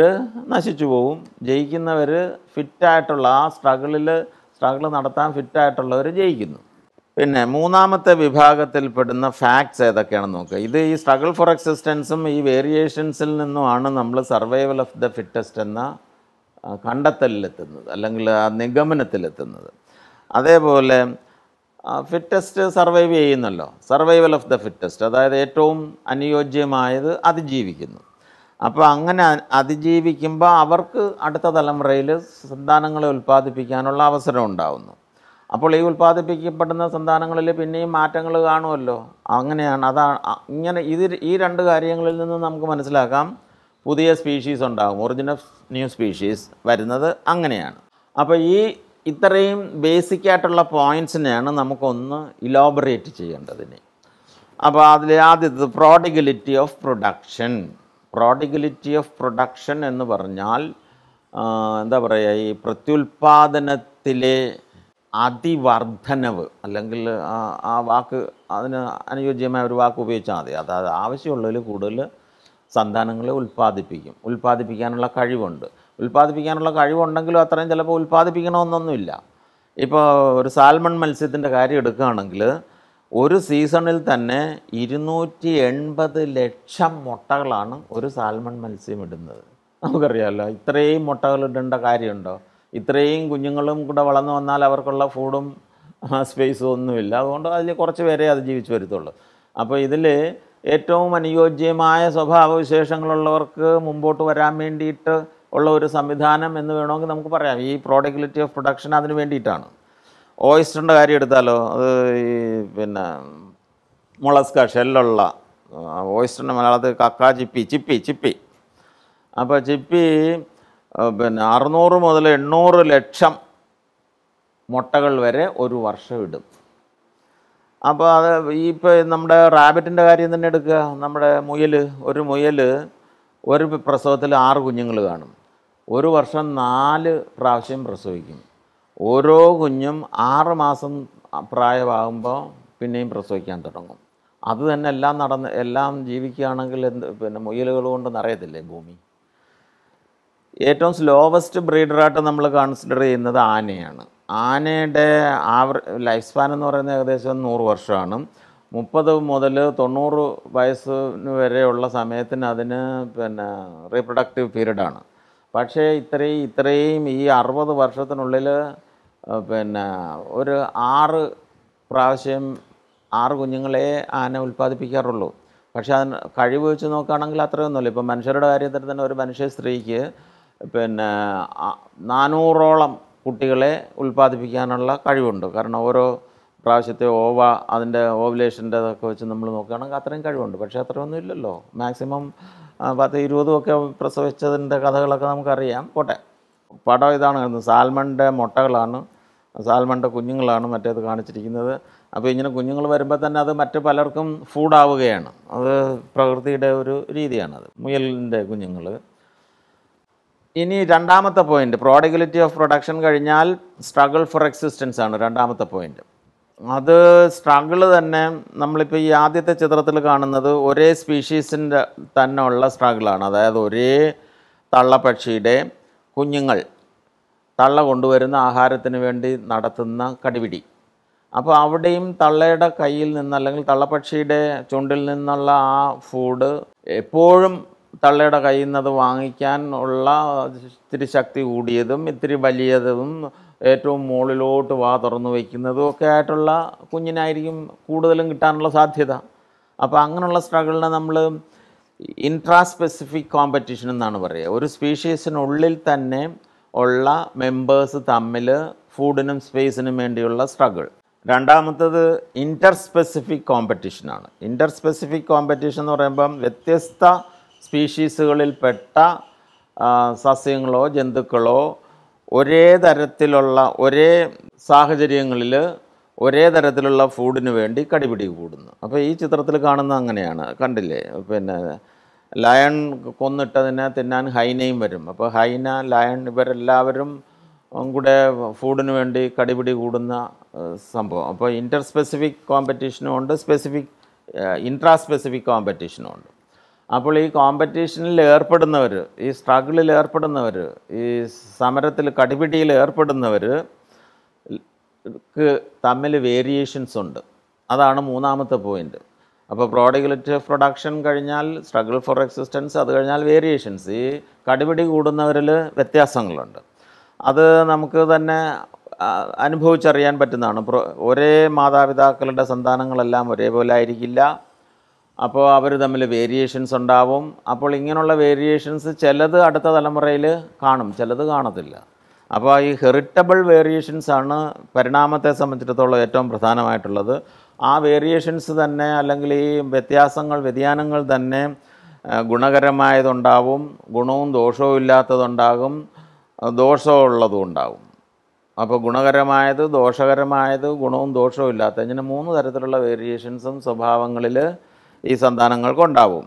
നശിച്ചു പോവും ജയിക്കുന്നവർ ഫിറ്റായിട്ടുള്ള ആ സ്ട്രഗിളിൽ സ്ട്രഗിൾ നടത്താൻ ഫിറ്റായിട്ടുള്ളവർ ജയിക്കുന്നു. പിന്നെ മൂന്നാമത്തെ വിഭാഗത്തിൽപ്പെടുന്ന ഫാക്ട്സ് ഏതൊക്കെയാണെന്ന് നോക്കുക. ഇത് ഈ സ്ട്രഗിൾ ഫോർ എക്സിസ്റ്റൻസും ഈ വേരിയേഷൻസിൽ നിന്നുമാണ് നമ്മൾ സർവൈവൽ ഓഫ് ദ ഫിറ്റസ്റ്റ് എന്ന കണ്ടെത്തലിലെത്തുന്നത് അല്ലെങ്കിൽ ആ നിഗമനത്തിലെത്തുന്നത്. അതേപോലെ ഫിറ്റസ്റ്റ് സർവൈവ് ചെയ്യുന്നല്ലോ. സർവൈവൽ ഓഫ് ദ ഫിറ്റസ്റ്റ് അതായത് ഏറ്റവും അനുയോജ്യമായത് അതിജീവിക്കുന്നു. അപ്പോൾ അങ്ങനെ അതിജീവിക്കുമ്പോൾ അവർക്ക് അടുത്ത തലമുറയിൽ സന്താനങ്ങളെ ഉൽപ്പാദിപ്പിക്കാനുള്ള അവസരം ഉണ്ടാവുന്നു. അപ്പോൾ ഈ ഉൽപ്പാദിപ്പിക്കപ്പെടുന്ന സന്താനങ്ങളിൽ പിന്നെയും മാറ്റങ്ങൾ കാണുമല്ലോ. അങ്ങനെയാണ്. അതാണ് ഇങ്ങനെ ഇത് ഈ രണ്ട് കാര്യങ്ങളിൽ നിന്ന് നമുക്ക് മനസ്സിലാക്കാം. പുതിയ സ്പീഷീസ് ഉണ്ടാകും. ഒറിജിനൽ ന്യൂ സ്പീഷീസ് വരുന്നത് അങ്ങനെയാണ്. അപ്പോൾ ഈ ഇത്രയും ബേസിക് ആയിട്ടുള്ള പോയിന്റ്സിനെയാണ് നമുക്കൊന്ന് ഇലോബറേറ്റ് ചെയ്യേണ്ടതിന്. അപ്പോൾ അതിൽ ആദ്യത്തത് prodigality of production prodigality of production എന്ന് പറഞ്ഞാൽ എന്താ പറയുക ഈ പ്രത്യുൽപാദനത്തിലെ അതിവർദ്ധനവ് അല്ലെങ്കിൽ ആ വാക്ക് അതിന് അനുയോജ്യമായ ഒരു വാക്ക് ഉപയോഗിച്ചാൽ മതി. അതായത് ആവശ്യമുള്ളതിൽ കൂടുതൽ സന്താനങ്ങളെ ഉൽപ്പാദിപ്പിക്കും. ഉൽപ്പാദിപ്പിക്കാനുള്ള കഴിവുണ്ട്. ഉൽപ്പാദിപ്പിക്കാനുള്ള കഴിവുണ്ടെങ്കിലും അത്രയും ചിലപ്പോൾ ഉൽപ്പാദിപ്പിക്കണമെന്നൊന്നുമില്ല. ഇപ്പോൾ ഒരു സാൽമൺ മത്സ്യത്തിന്റെ കാര്യം എടുക്കുകയാണെങ്കിൽ ഒരു സീസണിൽ തന്നെ ഇരുന്നൂറ്റി എൺപത് ലക്ഷം മുട്ടകളാണ് ഒരു സാൽമൺ മത്സ്യം ഇടുന്നത്. നമുക്കറിയാമല്ലോ ഇത്രയും മുട്ടകൾ ഇടേണ്ട കാര്യമുണ്ടോ? ഇത്രയും കുഞ്ഞുങ്ങളും കൂടെ വളർന്നു വന്നാൽ അവർക്കുള്ള ഫുഡും സ്പേസും ഒന്നുമില്ല. അതുകൊണ്ട് അതിൽ കുറച്ച് പേരെ അത് ജീവിച്ചു വരുത്തുള്ളൂ. അപ്പോൾ ഇതിൽ ഏറ്റവും അനുയോജ്യമായ സ്വഭാവവിശേഷങ്ങളുള്ളവർക്ക് മുമ്പോട്ട് വരാൻ വേണ്ടിയിട്ട് ഉള്ള ഒരു സംവിധാനം എന്ന് വേണമെങ്കിൽ നമുക്ക് പറയാം. ഈ പ്രോഡക്റ്റിലിറ്റി ഓഫ് പ്രൊഡക്ഷൻ അതിന് വേണ്ടിയിട്ടാണ്. ഓയിസ്റ്ററിന്റെ കാര്യം എടുത്താലോ? അത് ഈ പിന്നെ മുളസ്ക ഷെല്ലുള്ള ഓയിസ്റ്ററിന്റെ മലയാളത്തിൽ കക്ക ചിപ്പി ചിപ്പി ചിപ്പി. അപ്പോൾ ചിപ്പി പിന്നെ അറുന്നൂറ് മുതൽ എണ്ണൂറ് ലക്ഷം മുട്ടകൾ വരെ ഒരു വർഷം ഇടും. അപ്പോൾ അത് ഇപ്പോൾ നമ്മുടെ റാബിറ്റിന്റെ കാര്യം തന്നെ എടുക്കുക. നമ്മുടെ മുയൽ ഒരു മുയൽ ഒരു പ്രസവത്തിൽ ആറ് കുഞ്ഞുങ്ങൾ കാണും. ഒരു വർഷം നാല് പ്രാവശ്യം പ്രസവിക്കും. ഓരോ കുഞ്ഞും ആറ് മാസം പ്രായമാകുമ്പോൾ പിന്നെയും പ്രസവിക്കാൻ തുടങ്ങും. അത് തന്നെ എല്ലാം നടന്ന് എല്ലാം ജീവിക്കുകയാണെങ്കിൽ എന്ത് പിന്നെ മുയലുകൾ കൊണ്ട് നിറയത്തില്ലേ ഭൂമി? ഏറ്റവും സ്ലോവസ്റ്റ് ബ്രീഡറായിട്ട് നമ്മൾ കൺസിഡർ ചെയ്യുന്നത് ആനയാണ്. ആനയുടെ ആവർ ലൈഫ് സ്പാൻ എന്ന് പറയുന്നത് ഏകദേശം നൂറ് വർഷമാണ്. മുപ്പത് മുതൽ തൊണ്ണൂറ് വയസ്സിന് വരെയുള്ള സമയത്തിന് അതിന് പിന്നെ റീപ്രൊഡക്റ്റീവ് പീരീഡാണ് പക്ഷേ ഇത്രയും ഇത്രയും ഈ അറുപത് വർഷത്തിനുള്ളിൽ പിന്നെ ഒരു ആറ് പ്രാവശ്യം ആറ് കുഞ്ഞുങ്ങളെ ആന ഉൽപ്പാദിപ്പിക്കാറുള്ളൂ. പക്ഷേ അതിന് കഴിവ് വെച്ച് നോക്കുകയാണെങ്കിൽ അത്രയൊന്നുമില്ല. ഇപ്പം മനുഷ്യരുടെ കാര്യത്തിൽ തന്നെ ഒരു മനുഷ്യ സ്ത്രീക്ക് പിന്നെ നാനൂറോളം കുട്ടികളെ ഉൽപ്പാദിപ്പിക്കാനുള്ള കഴിവുണ്ട്. കാരണം ഓരോ പ്രാവശ്യത്തെ ഓവ അതിന്റെ ഓവുലേഷന്റെ ഇതൊക്കെ വെച്ച് നമ്മൾ നോക്കുകയാണെങ്കിൽ അത്രയും കഴിവുണ്ട്. പക്ഷേ അത്രയൊന്നും ഇല്ലല്ലോ. മാക്സിമം പത്ത് ഇരുപതുമൊക്കെ പ്രസവിച്ചതിന്റെ കഥകളൊക്കെ നമുക്കറിയാം. പോട്ടെ. പടം ഇതാണ്. സാൽമണിന്റെ മുട്ടകളാണ്. സാൽമണിന്റെ കുഞ്ഞുങ്ങളാണ് മറ്റേത് കാണിച്ചിരിക്കുന്നത്. അപ്പോൾ ഇങ്ങനെ കുഞ്ഞുങ്ങൾ വരുമ്പോൾ തന്നെ അത് മറ്റ് പലർക്കും ഫൂഡാവുകയാണ്. അത് പ്രകൃതിയുടെ ഒരു രീതിയാണത്. മുയലിന്റെ കുഞ്ഞുങ്ങൾ. ഇനി രണ്ടാമത്തെ പോയിന്റ്. പ്രോഡിഗിലിറ്റി ഓഫ് പ്രൊഡക്ഷൻ കഴിഞ്ഞാൽ സ്ട്രഗിൾ ഫോർ എക്സിസ്റ്റൻസ് ആണ് രണ്ടാമത്തെ പോയിന്റ്. അത് സ്ട്രഗിൾ തന്നെ നമ്മളിപ്പോൾ ഈ ആദ്യത്തെ ചിത്രത്തിൽ കാണുന്നത് ഒരേ സ്പീഷീസിന്റെ തന്നെ ഉള്ള സ്ട്രഗിളാണ്. അതായത് ഒരേ തള്ളപ്പക്ഷിയുടെ കുഞ്ഞുങ്ങൾ തള്ള കൊണ്ടുവരുന്ന ആഹാരത്തിന് വേണ്ടി നടത്തുന്ന കടിപിടി. അപ്പോൾ അവിടെയും തള്ളയുടെ കയ്യിൽ നിന്ന് അല്ലെങ്കിൽ തള്ളപ്പക്ഷിയുടെ ചുണ്ടിൽ നിന്നുള്ള ആ ഫുഡ് എപ്പോഴും തള്ളയുടെ കയ്യിൽ നിന്ന് അത് വാങ്ങിക്കാൻ ഉള്ള ഇത്തിരി ശക്തി കൂടിയതും ഇത്തിരി വലിയതും ഏറ്റവും മുകളിലോട്ട് വാ തുറന്നു വയ്ക്കുന്നതും ഒക്കെ ആയിട്ടുള്ള കുഞ്ഞിനായിരിക്കും കൂടുതലും കിട്ടാനുള്ള സാധ്യത. അപ്പോൾ അങ്ങനെയുള്ള സ്ട്രഗിളിനെ നമ്മൾ ഇൻട്രാസ്പെസിഫിക് കോമ്പറ്റീഷൻ എന്നാണ് പറയുക. ഒരു സ്പീഷീസിനുള്ളിൽ തന്നെ ഉള്ള മെമ്പേഴ്സ് തമ്മിൽ ഫുഡിനും സ്പേസിനും വേണ്ടിയുള്ള സ്ട്രഗിൾ രണ്ടാമത്തത് ഇന്റർ സ്പെസിഫിക് കോമ്പറ്റീഷനാണ് ഇന്റർ സ്പെസിഫിക് കോമ്പറ്റീഷൻ എന്ന് പറയുമ്പം വ്യത്യസ്ത സ്പീഷീസുകളിൽപ്പെട്ട സസ്യങ്ങളോ ജന്തുക്കളോ ഒരേ തരത്തിലുള്ള ഒരേ സാഹചര്യങ്ങളിൽ ഒരേ തരത്തിലുള്ള ഫുഡിന് വേണ്ടി കടിപിടി കൂടുന്നു. അപ്പോൾ ഈ ചിത്രത്തിൽ കാണുന്നത് അങ്ങനെയാണ്. കണ്ടില്ലേ? പിന്നെ ലയൺ കൊന്നിട്ടതിനെ തിന്നാൻ ഹൈനയും വരും. അപ്പോൾ ഹൈന ലയൺ ഇവരെല്ലാവരും കൂടെ ഫുഡിന് വേണ്ടി കടിപിടി കൂടുന്ന സംഭവം. അപ്പോൾ ഇന്റർ സ്പെസിഫിക് കോമ്പറ്റീഷനും ഉണ്ട് സ്പെസിഫിക് ഇൻട്രാ സ്പെസിഫിക് കോമ്പറ്റീഷനും ഉണ്ട്. അപ്പോൾ ഈ കോമ്പറ്റീഷനിൽ ഏർപ്പെടുന്നവർ ഈ സ്ട്രഗിളിൽ ഏർപ്പെടുന്നവർ ഈ സമരത്തിൽ കടിപിടിയിൽ ഏർപ്പെടുന്നവർ തമ്മിൽ വേരിയേഷൻസ് ഉണ്ട്. അതാണ് മൂന്നാമത്തെ പോയിന്റ് അപ്പോൾ പ്രോഡക്റ്റ് പ്രൊഡക്ഷൻ കഴിഞ്ഞാൽ സ്ട്രഗിൾ ഫോർ എക്സിസ്റ്റൻസ് അത് കഴിഞ്ഞാൽ വേരിയേഷൻസ് ഈ കടിപിടി കൂടുന്നവരിൽ വ്യത്യാസങ്ങളുണ്ട്. അത് നമുക്ക് തന്നെ അനുഭവിച്ചറിയാൻ പറ്റുന്നതാണ്. ഒരേ മാതാപിതാക്കളുടെ സന്താനങ്ങളെല്ലാം ഒരേപോലെ ആയിരിക്കില്ല. അപ്പോൾ അവർ തമ്മിൽ വേരിയേഷൻസ് ഉണ്ടാവും. അപ്പോൾ ഇങ്ങനെയുള്ള വേരിയേഷൻസ് ചിലത് അടുത്ത തലമുറയിൽ കാണും. ചിലത് കാണത്തില്ല. അപ്പോൾ ഈ ഹെറിറ്റബിൾ വേരിയേഷൻസ് ആണ് പരിണാമത്തെ സംബന്ധിച്ചിടത്തോളം ഏറ്റവും പ്രധാനമായിട്ടുള്ളത്. ആ വേരിയേഷൻസ് തന്നെ അല്ലെങ്കിൽ ഈ വ്യത്യാസങ്ങൾ വ്യതിയാനങ്ങൾ തന്നെ ഗുണകരമായതുണ്ടാവും. ഗുണവും ദോഷവും ഇല്ലാത്തതുണ്ടാകും. ദോഷമുള്ളതും ഉണ്ടാകും അപ്പോൾ ഗുണകരമായത് ദോഷകരമായത് ഗുണവും ദോഷവും ഇല്ലാത്ത ഇങ്ങനെ മൂന്ന് തരത്തിലുള്ള വേരിയേഷൻസും സ്വഭാവങ്ങളിൽ ഈ സന്താനങ്ങൾക്കുണ്ടാവും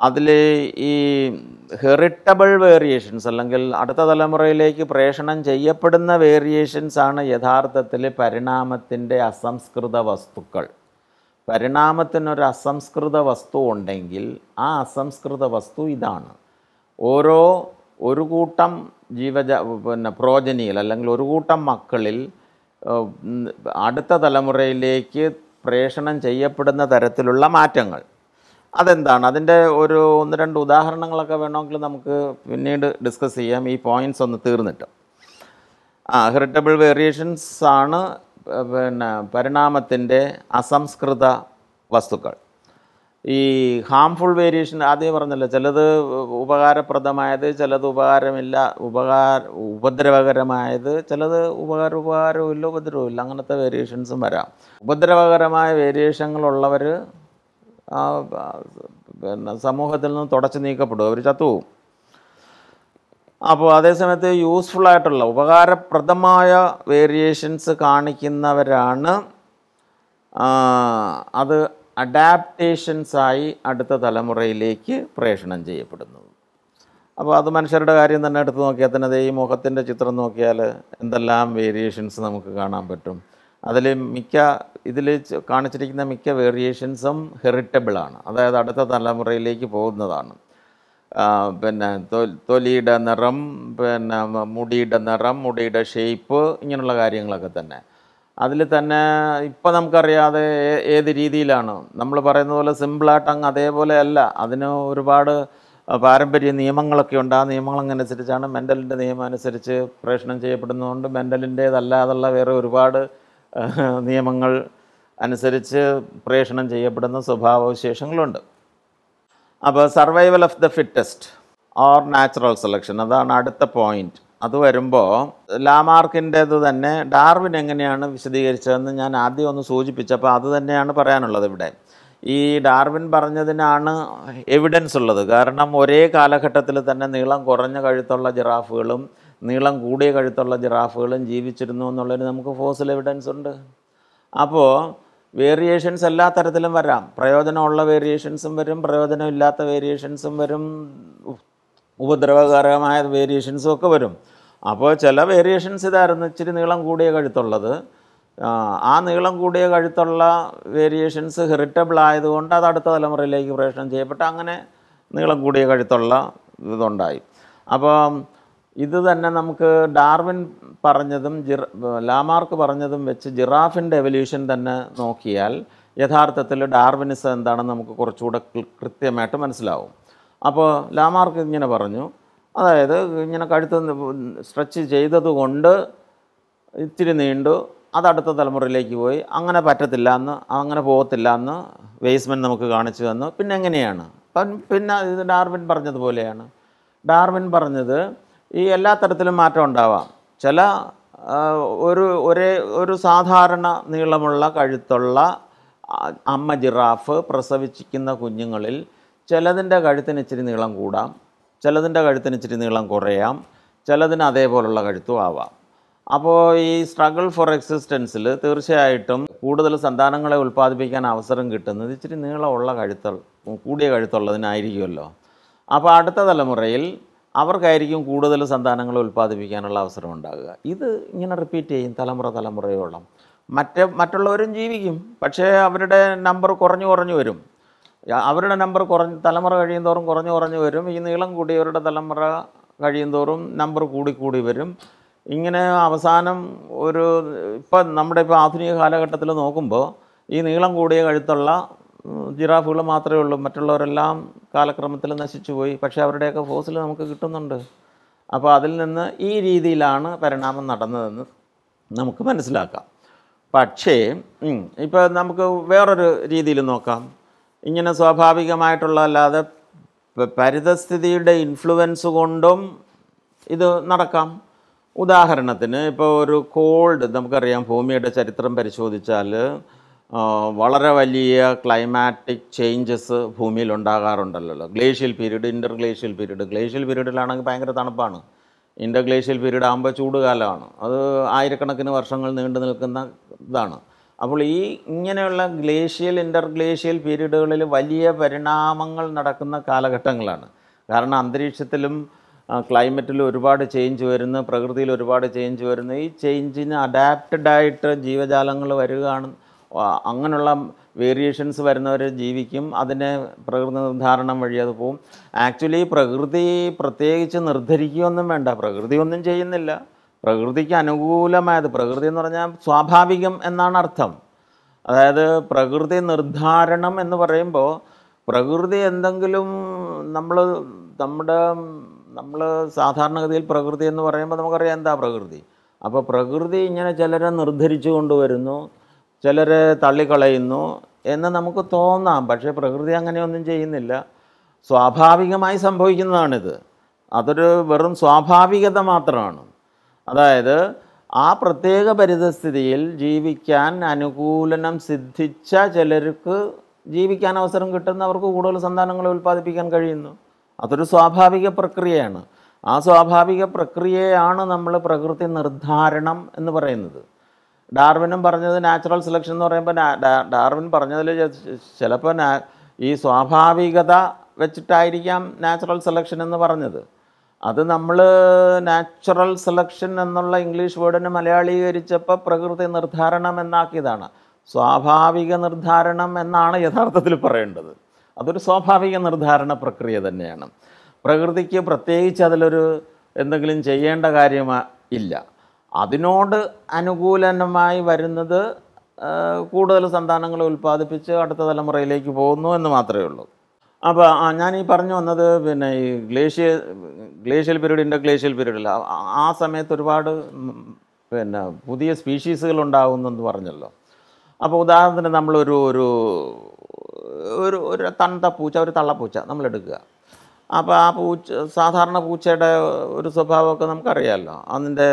അതിൽ ഈ ഹെറിറ്റബിൾ വേരിയേഷൻസ് അല്ലെങ്കിൽ അടുത്ത തലമുറയിലേക്ക് പ്രേഷണം ചെയ്യപ്പെടുന്ന വേരിയേഷൻസ് ആണ് യഥാർത്ഥത്തിൽ പരിണാമത്തിന്റെ അസംസ്കൃത വസ്തുക്കൾ. പരിണാമത്തിനൊരു അസംസ്കൃത വസ്തു ഉണ്ടെങ്കിൽ ആ അസംസ്കൃത വസ്തു ഇതാണ്. ഓരോ ഒരു കൂട്ടം ജീവജ പിന്നെ പ്രോജനിയിൽ അല്ലെങ്കിൽ ഒരു കൂട്ടം മക്കളിൽ അടുത്ത തലമുറയിലേക്ക് പ്രേഷണം ചെയ്യപ്പെടുന്ന തരത്തിലുള്ള മാറ്റങ്ങൾ. അതെന്താണ്? അതിന്റെ ഒരു ഒന്ന് രണ്ട് ഉദാഹരണങ്ങളൊക്കെ വേണമെങ്കിൽ നമുക്ക് പിന്നീട് ഡിസ്കസ് ചെയ്യാം. ഈ പോയിന്റ്സ് ഒന്ന് തീർന്നിട്ട്. ആ ഹെറിറ്റബിൾ വേരിയേഷൻസ് ആണ് പിന്നെ പരിണാമത്തിന്റെ അസംസ്കൃത വസ്തുക്കൾ. ഈ ഹാംഫുൾ വേരിയേഷൻ ആദ്യം പറഞ്ഞല്ലോ ചിലത് ഉപകാരപ്രദമായത് ചിലത് ഉപകാരമില്ല ഉപകാര ഉപദ്രവകരമായത് ചിലത് ഉപകാര ഉപദ്രവവും ഇല്ല അങ്ങനത്തെ വേരിയേഷൻസും വരാം. ഉപദ്രവകരമായ വേരിയേഷങ്ങളുള്ളവർ പിന്നെ സമൂഹത്തിൽ നിന്ന് തുടച്ചു നീക്കപ്പെടും അവർ ചത്തുപോകും. അപ്പോൾ അതേസമയത്ത് യൂസ്ഫുൾ ആയിട്ടുള്ള ഉപകാരപ്രദമായ വേരിയേഷൻസ് കാണിക്കുന്നവരാണ് അത് അഡാപ്റ്റേഷൻസായി അടുത്ത തലമുറയിലേക്ക് പ്രേഷണം ചെയ്യപ്പെടുന്നത് അപ്പോൾ അത് മനുഷ്യരുടെ കാര്യം തന്നെ എടുത്ത് നോക്കിയാൽ തന്നെ ഈ മുഖത്തിന്റെ ചിത്രം നോക്കിയാൽ എന്തെല്ലാം വേരിയേഷൻസ് നമുക്ക് കാണാൻ പറ്റും. അതിൽ മിക്ക ഇതിൽ കാണിച്ചിരിക്കുന്ന മിക്ക വേരിയേഷൻസും ഹെറിറ്റബിളാണ് അതായത് അടുത്ത തലമുറയിലേക്ക് പോകുന്നതാണ്. പിന്നെ തൊലിയുടെ നിറം പിന്നെ മുടിയുടെ നിറം മുടിയുടെ ഷേപ്പ് ഇങ്ങനെയുള്ള കാര്യങ്ങളൊക്കെ തന്നെ. അതിൽ തന്നെ ഇപ്പം നമുക്കറിയാതെ ഏത് രീതിയിലാണ്. നമ്മൾ പറയുന്ന പോലെ സിമ്പിളായിട്ട് അങ്ങ് അതേപോലെ അല്ല. അതിന് ഒരുപാട് പാരമ്പര്യ നിയമങ്ങളൊക്കെ ഉണ്ട്. ആ നിയമങ്ങളങ്ങനുസരിച്ചാണ് മെന്റലിന്റെ നിയമം അനുസരിച്ച് പ്രേഷണം ചെയ്യപ്പെടുന്നതുകൊണ്ട് മെന്റലിന്റേതല്ലാതുള്ള വേറെ ഒരുപാട് നിയമങ്ങൾ അനുസരിച്ച് പ്രേഷണം ചെയ്യപ്പെടുന്ന സ്വഭാവവിശേഷങ്ങളുണ്ട്. അപ്പോൾ survival of the fittest or natural selection അതാണ് അടുത്ത പോയിന്റ് അത് വരുമ്പോൾ ലാമാർക്കിന്റേത് തന്നെ ഡാർവിൻ എങ്ങനെയാണ് വിശദീകരിച്ചതെന്ന് ഞാൻ ആദ്യം ഒന്ന് സൂചിപ്പിച്ചപ്പോൾ അത് തന്നെയാണ് പറയാനുള്ളത് ഇവിടെ. ഈ ഡാർവിൻ പറഞ്ഞതിനാണ് എവിഡൻസ് ഉള്ളത്. കാരണം ഒരേ കാലഘട്ടത്തിൽ തന്നെ നീളം കുറഞ്ഞ കഴുത്തുള്ള ജിറാഫുകളും നീളം കൂടിയ കഴുത്തുള്ള ജിറാഫുകളും ജീവിച്ചിരുന്നു എന്നുള്ളതിന് നമുക്ക് ഫോസിൽ എവിഡൻസ് ഉണ്ട്. അപ്പോൾ വേരിയേഷൻസ് എല്ലാ തരത്തിലും വരാം. പ്രയോജനമുള്ള വേരിയേഷൻസും വരും പ്രയോജനമില്ലാത്ത വേരിയേഷൻസും വരും ഉപദ്രവകരമായ വേരിയേഷൻസും ഒക്കെ വരും. അപ്പോൾ ചില വേരിയേഷൻസ് ഇതായിരുന്നു ഇച്ചിരി നീളം കൂടിയ കഴുത്തുള്ളത്. ആ, നീളം കൂടിയ കഴുത്തുള്ള വേരിയേഷൻസ് ഹെറിറ്റബിൾ ആയതുകൊണ്ട് അത് അടുത്ത തലമുറയിലേക്ക് പ്രവേശനം ചെയ്യപ്പെട്ട. അങ്ങനെ നീളം കൂടിയ കഴുത്തുള്ള ഇതുണ്ടായി. അപ്പോൾ ഇത് തന്നെ നമുക്ക് ഡാർവിൻ പറഞ്ഞതും ജിറ ലാമാർക്ക് പറഞ്ഞതും വെച്ച് ജിറാഫിന്റെ എവല്യൂഷൻ തന്നെ നോക്കിയാൽ യഥാർത്ഥത്തിൽ ഡാർവിനിസം എന്താണെന്ന് നമുക്ക് കുറച്ചുകൂടെ കൃത്യമായിട്ട് മനസ്സിലാവും. അപ്പോൾ ലാമാർക്ക് ഇങ്ങനെ പറഞ്ഞു അതായത് ഇങ്ങനെ കഴുത്ത് സ്ട്രെച്ച് ചെയ്തത് കൊണ്ട് ഇത്തിരി നീണ്ടു അത് അടുത്ത തലമുറയിലേക്ക് പോയി. അങ്ങനെ പറ്റത്തില്ല എന്ന് അങ്ങനെ പോകത്തില്ല എന്ന് വേസ്മെൻ നമുക്ക് കാണിച്ചു തന്നു. പിന്നെ എങ്ങനെയാണ്? പിന്നെ ഇത് ഡാർവിൻ പറഞ്ഞതുപോലെയാണ്. ഡാർവിൻ പറഞ്ഞത് ഈ എല്ലാ തരത്തിലും മാറ്റം ഉണ്ടാവാം. ചില ഒരു ഒരേ ഒരു സാധാരണ നീളമുള്ള കഴുത്തുള്ള അമ്മ ജിറാഫ് പ്രസവിച്ചിരിക്കുന്ന കുഞ്ഞുങ്ങളിൽ ചിലതിന്റെ കഴുത്തിന് ഇച്ചിരി നീളം കൂടാം. ചിലതിന്റെ കഴുത്തിന് ഇച്ചിരി നീളം കുറയാം ചിലതിന് അതേപോലുള്ള കഴുത്തും ആവാം. അപ്പോൾ ഈ സ്ട്രഗിൾ ഫോർ എക്സിസ്റ്റൻസിൽ തീർച്ചയായിട്ടും കൂടുതൽ സന്താനങ്ങളെ ഉൽപ്പാദിപ്പിക്കാൻ അവസരം കിട്ടുന്നത് ഇച്ചിരി നീളമുള്ള കഴുത്തൾ കൂടിയ കഴുത്തുള്ളതിനായിരിക്കുമല്ലോ. അപ്പോൾ അടുത്ത തലമുറയിൽ അവർക്കായിരിക്കും കൂടുതൽ സന്താനങ്ങൾ ഉൽപ്പാദിപ്പിക്കാനുള്ള അവസരം ഉണ്ടാകുക. ഇത് ഇങ്ങനെ റിപ്പീറ്റ് ചെയ്യും തലമുറ തലമുറയോളം. മറ്റ് മറ്റുള്ളവരും ജീവിക്കും പക്ഷേ അവരുടെ നമ്പർ കുറഞ്ഞു കുറഞ്ഞു വരും. അവരുടെ നമ്പർ കുറഞ്ഞ് തലമുറ കഴിയുന്തോറും കുറഞ്ഞു കുറഞ്ഞു വരും. ഈ നീളം കൂടിയവരുടെ തലമുറ കഴിയുന്തോറും നമ്പർ കൂടിക്കൂടി കൂടി വരും. ഇങ്ങനെ അവസാനം ഒരു ഇപ്പം നമ്മുടെ ഇപ്പോൾ ആധുനിക കാലഘട്ടത്തിൽ നോക്കുമ്പോൾ ഈ നീളം കൂടിയ കഴുത്തുള്ള ജിറാഫുകൾ മാത്രമേ ഉള്ളൂ. മറ്റുള്ളവരെല്ലാം കാലക്രമത്തിൽ നശിച്ചു പോയി. പക്ഷേ അവരുടെയൊക്കെ ഫോസിൽ നമുക്ക് കിട്ടുന്നുണ്ട്. അപ്പോൾ അതിൽ നിന്ന് ഈ രീതിയിലാണ് പരിണാമം നടന്നതെന്ന് നമുക്ക് മനസ്സിലാക്കാം. പക്ഷേ ഇപ്പോൾ നമുക്ക് വേറൊരു രീതിയിൽ നോക്കാം. ഇങ്ങനെ സ്വാഭാവികമായിട്ടുള്ള അല്ലാതെ പ- പരിതസ്ഥിതിയുടെ ഇൻഫ്ലുവൻസ് കൊണ്ടും ഇത് നടക്കാം. ഉദാഹരണത്തിന് ഇപ്പോൾ ഒരു കോൾഡ് നമുക്കറിയാം ഭൂമിയുടെ ചരിത്രം പരിശോധിച്ചാൽ വളരെ വലിയ ക്ലൈമാറ്റിക് ചേഞ്ചസ് ഭൂമിയിൽ ഉണ്ടാകാറുണ്ടല്ലോ glacial period inter glacial period glacial പീരീഡിലാണെങ്കിൽ ഭയങ്കര തണുപ്പാണ്. ഇന്റർ ഗ്ലേഷ്യൽ പീരീഡ് ആകുമ്പോൾ ചൂടുകാലമാണ്. അത് ആയിരക്കണക്കിന് വർഷങ്ങൾ നീണ്ടു നിൽക്കുന്ന ഇതാണ്. അപ്പോൾ ഈ ഇങ്ങനെയുള്ള ഗ്ലേഷ്യൽ ഇന്റർ ഗ്ലേഷ്യൽ പീരീഡുകളിൽ വലിയ പരിണാമങ്ങൾ നടക്കുന്ന കാലഘട്ടങ്ങളാണ്. കാരണം അന്തരീക്ഷത്തിലും ക്ലൈമറ്റിൽ ഒരുപാട് ചേഞ്ച് വരുന്നു പ്രകൃതിയിൽ ഒരുപാട് ചേഞ്ച് വരുന്നു. ഈ ചേഞ്ചിന് അഡാപ്റ്റഡ് ആയിട്ട് ജീവജാലങ്ങൾ വരികയാണ്. അങ്ങനെയുള്ള വേരിയേഷൻസ് വരുന്നവർ ജീവിക്കും. അതിനെ പ്രകൃതി നിർദ്ധാരണം വഴി അത് പോവും. ആക്ച്വലി പ്രകൃതി പ്രത്യേകിച്ച് നിർദ്ധരിക്കുകയൊന്നും വേണ്ട. പ്രകൃതി ഒന്നും ചെയ്യുന്നില്ല. പ്രകൃതിക്ക് അനുകൂലമായത് പ്രകൃതി എന്ന് പറഞ്ഞാൽ സ്വാഭാവികം എന്നാണ് അർത്ഥം. അതായത് പ്രകൃതി നിർദ്ധാരണം എന്ന് പറയുമ്പോൾ പ്രകൃതി എന്തെങ്കിലും നമ്മൾ നമ്മുടെ നമ്മൾ സാധാരണഗതിയിൽ പ്രകൃതി എന്ന് പറയുമ്പോൾ നമുക്കറിയാം എന്താ പ്രകൃതി? അപ്പോൾ പ്രകൃതി ഇങ്ങനെ ചിലരെ നിർദ്ധരിച്ചു കൊണ്ടുവരുന്നു ചിലരെ തള്ളിക്കളയുന്നു എന്ന് നമുക്ക് തോന്നാം. പക്ഷേ പ്രകൃതി അങ്ങനെയൊന്നും ചെയ്യുന്നില്ല. സ്വാഭാവികമായി സംഭവിക്കുന്നതാണിത്. അതൊരു വെറും സ്വാഭാവികത മാത്രമാണ്. അതായത് ആ പ്രത്യേക പരിതസ്ഥിതിയിൽ ജീവിക്കാൻ അനുകൂലനം സിദ്ധിച്ച ചിലർക്ക് ജീവിക്കാൻ അവസരം കിട്ടുന്ന അവർക്ക് കൂടുതൽ സന്താനങ്ങളെ ഉൽപ്പാദിപ്പിക്കാൻ കഴിയുന്നു. അതൊരു സ്വാഭാവിക പ്രക്രിയയാണ്. ആ സ്വാഭാവിക പ്രക്രിയയാണ് നമ്മൾ പ്രകൃതി നിർദ്ധാരണം എന്ന് പറയുന്നത്. ഡാർവിനും പറഞ്ഞത് നാച്ചുറൽ സെലക്ഷൻ എന്ന് പറയുമ്പോൾ ഡാർവിൻ പറഞ്ഞതിൽ ചിലപ്പോൾ ഈ സ്വാഭാവികത വെച്ചിട്ടായിരിക്കാം നാച്ചുറൽ സെലക്ഷൻ എന്ന് പറഞ്ഞത്. അത് നമ്മൾ നാച്ചുറൽ സെലക്ഷൻ എന്നുള്ള ഇംഗ്ലീഷ് വേർഡിന് മലയാളീകരിച്ചപ്പോൾ പ്രകൃതി നിർദ്ധാരണം എന്നാക്കിയതാണ്. സ്വാഭാവിക നിർദ്ധാരണം എന്നാണ് യഥാർത്ഥത്തിൽ പറയേണ്ടത്. അതൊരു സ്വാഭാവിക നിർദ്ധാരണ പ്രക്രിയ തന്നെയാണ്. പ്രകൃതിക്ക് പ്രത്യേകിച്ച് അതിലൊരു എന്തെങ്കിലും ചെയ്യേണ്ട കാര്യം ഇല്ല. അതിനോട് അനുകൂലമായി വരുന്നത് കൂടുതൽ സന്താനങ്ങളെ ഉൽപ്പാദിപ്പിച്ച് അടുത്ത തലമുറയിലേക്ക് പോകുന്നു എന്ന് മാത്രമേ ഉള്ളൂ. അപ്പോൾ ആ ഞാൻ ഈ പറഞ്ഞു വന്നത് പിന്നെ ഈ ഗ്ലേഷ്യൽ ഗ്ലേഷ്യൽ പീരീഡിന്റെ ഗ്ലേഷ്യൽ പീരീഡിൽ ആ സമയത്ത് ഒരുപാട് പിന്നെ പുതിയ സ്പീഷീസുകൾ ഉണ്ടാകുന്നെന്ന് പറഞ്ഞല്ലോ. അപ്പോൾ ഉദാഹരണത്തിന് നമ്മളൊരു ഒരു ഒരു ഒരു തണുത്ത പൂച്ച ഒരു തള്ളപ്പൂച്ച നമ്മളെടുക്കുക അപ്പോൾ ആ പൂച്ച സാധാരണ പൂച്ചയുടെ ഒരു സ്വഭാവമൊക്കെ നമുക്കറിയാമല്ലോ അതിന്റെ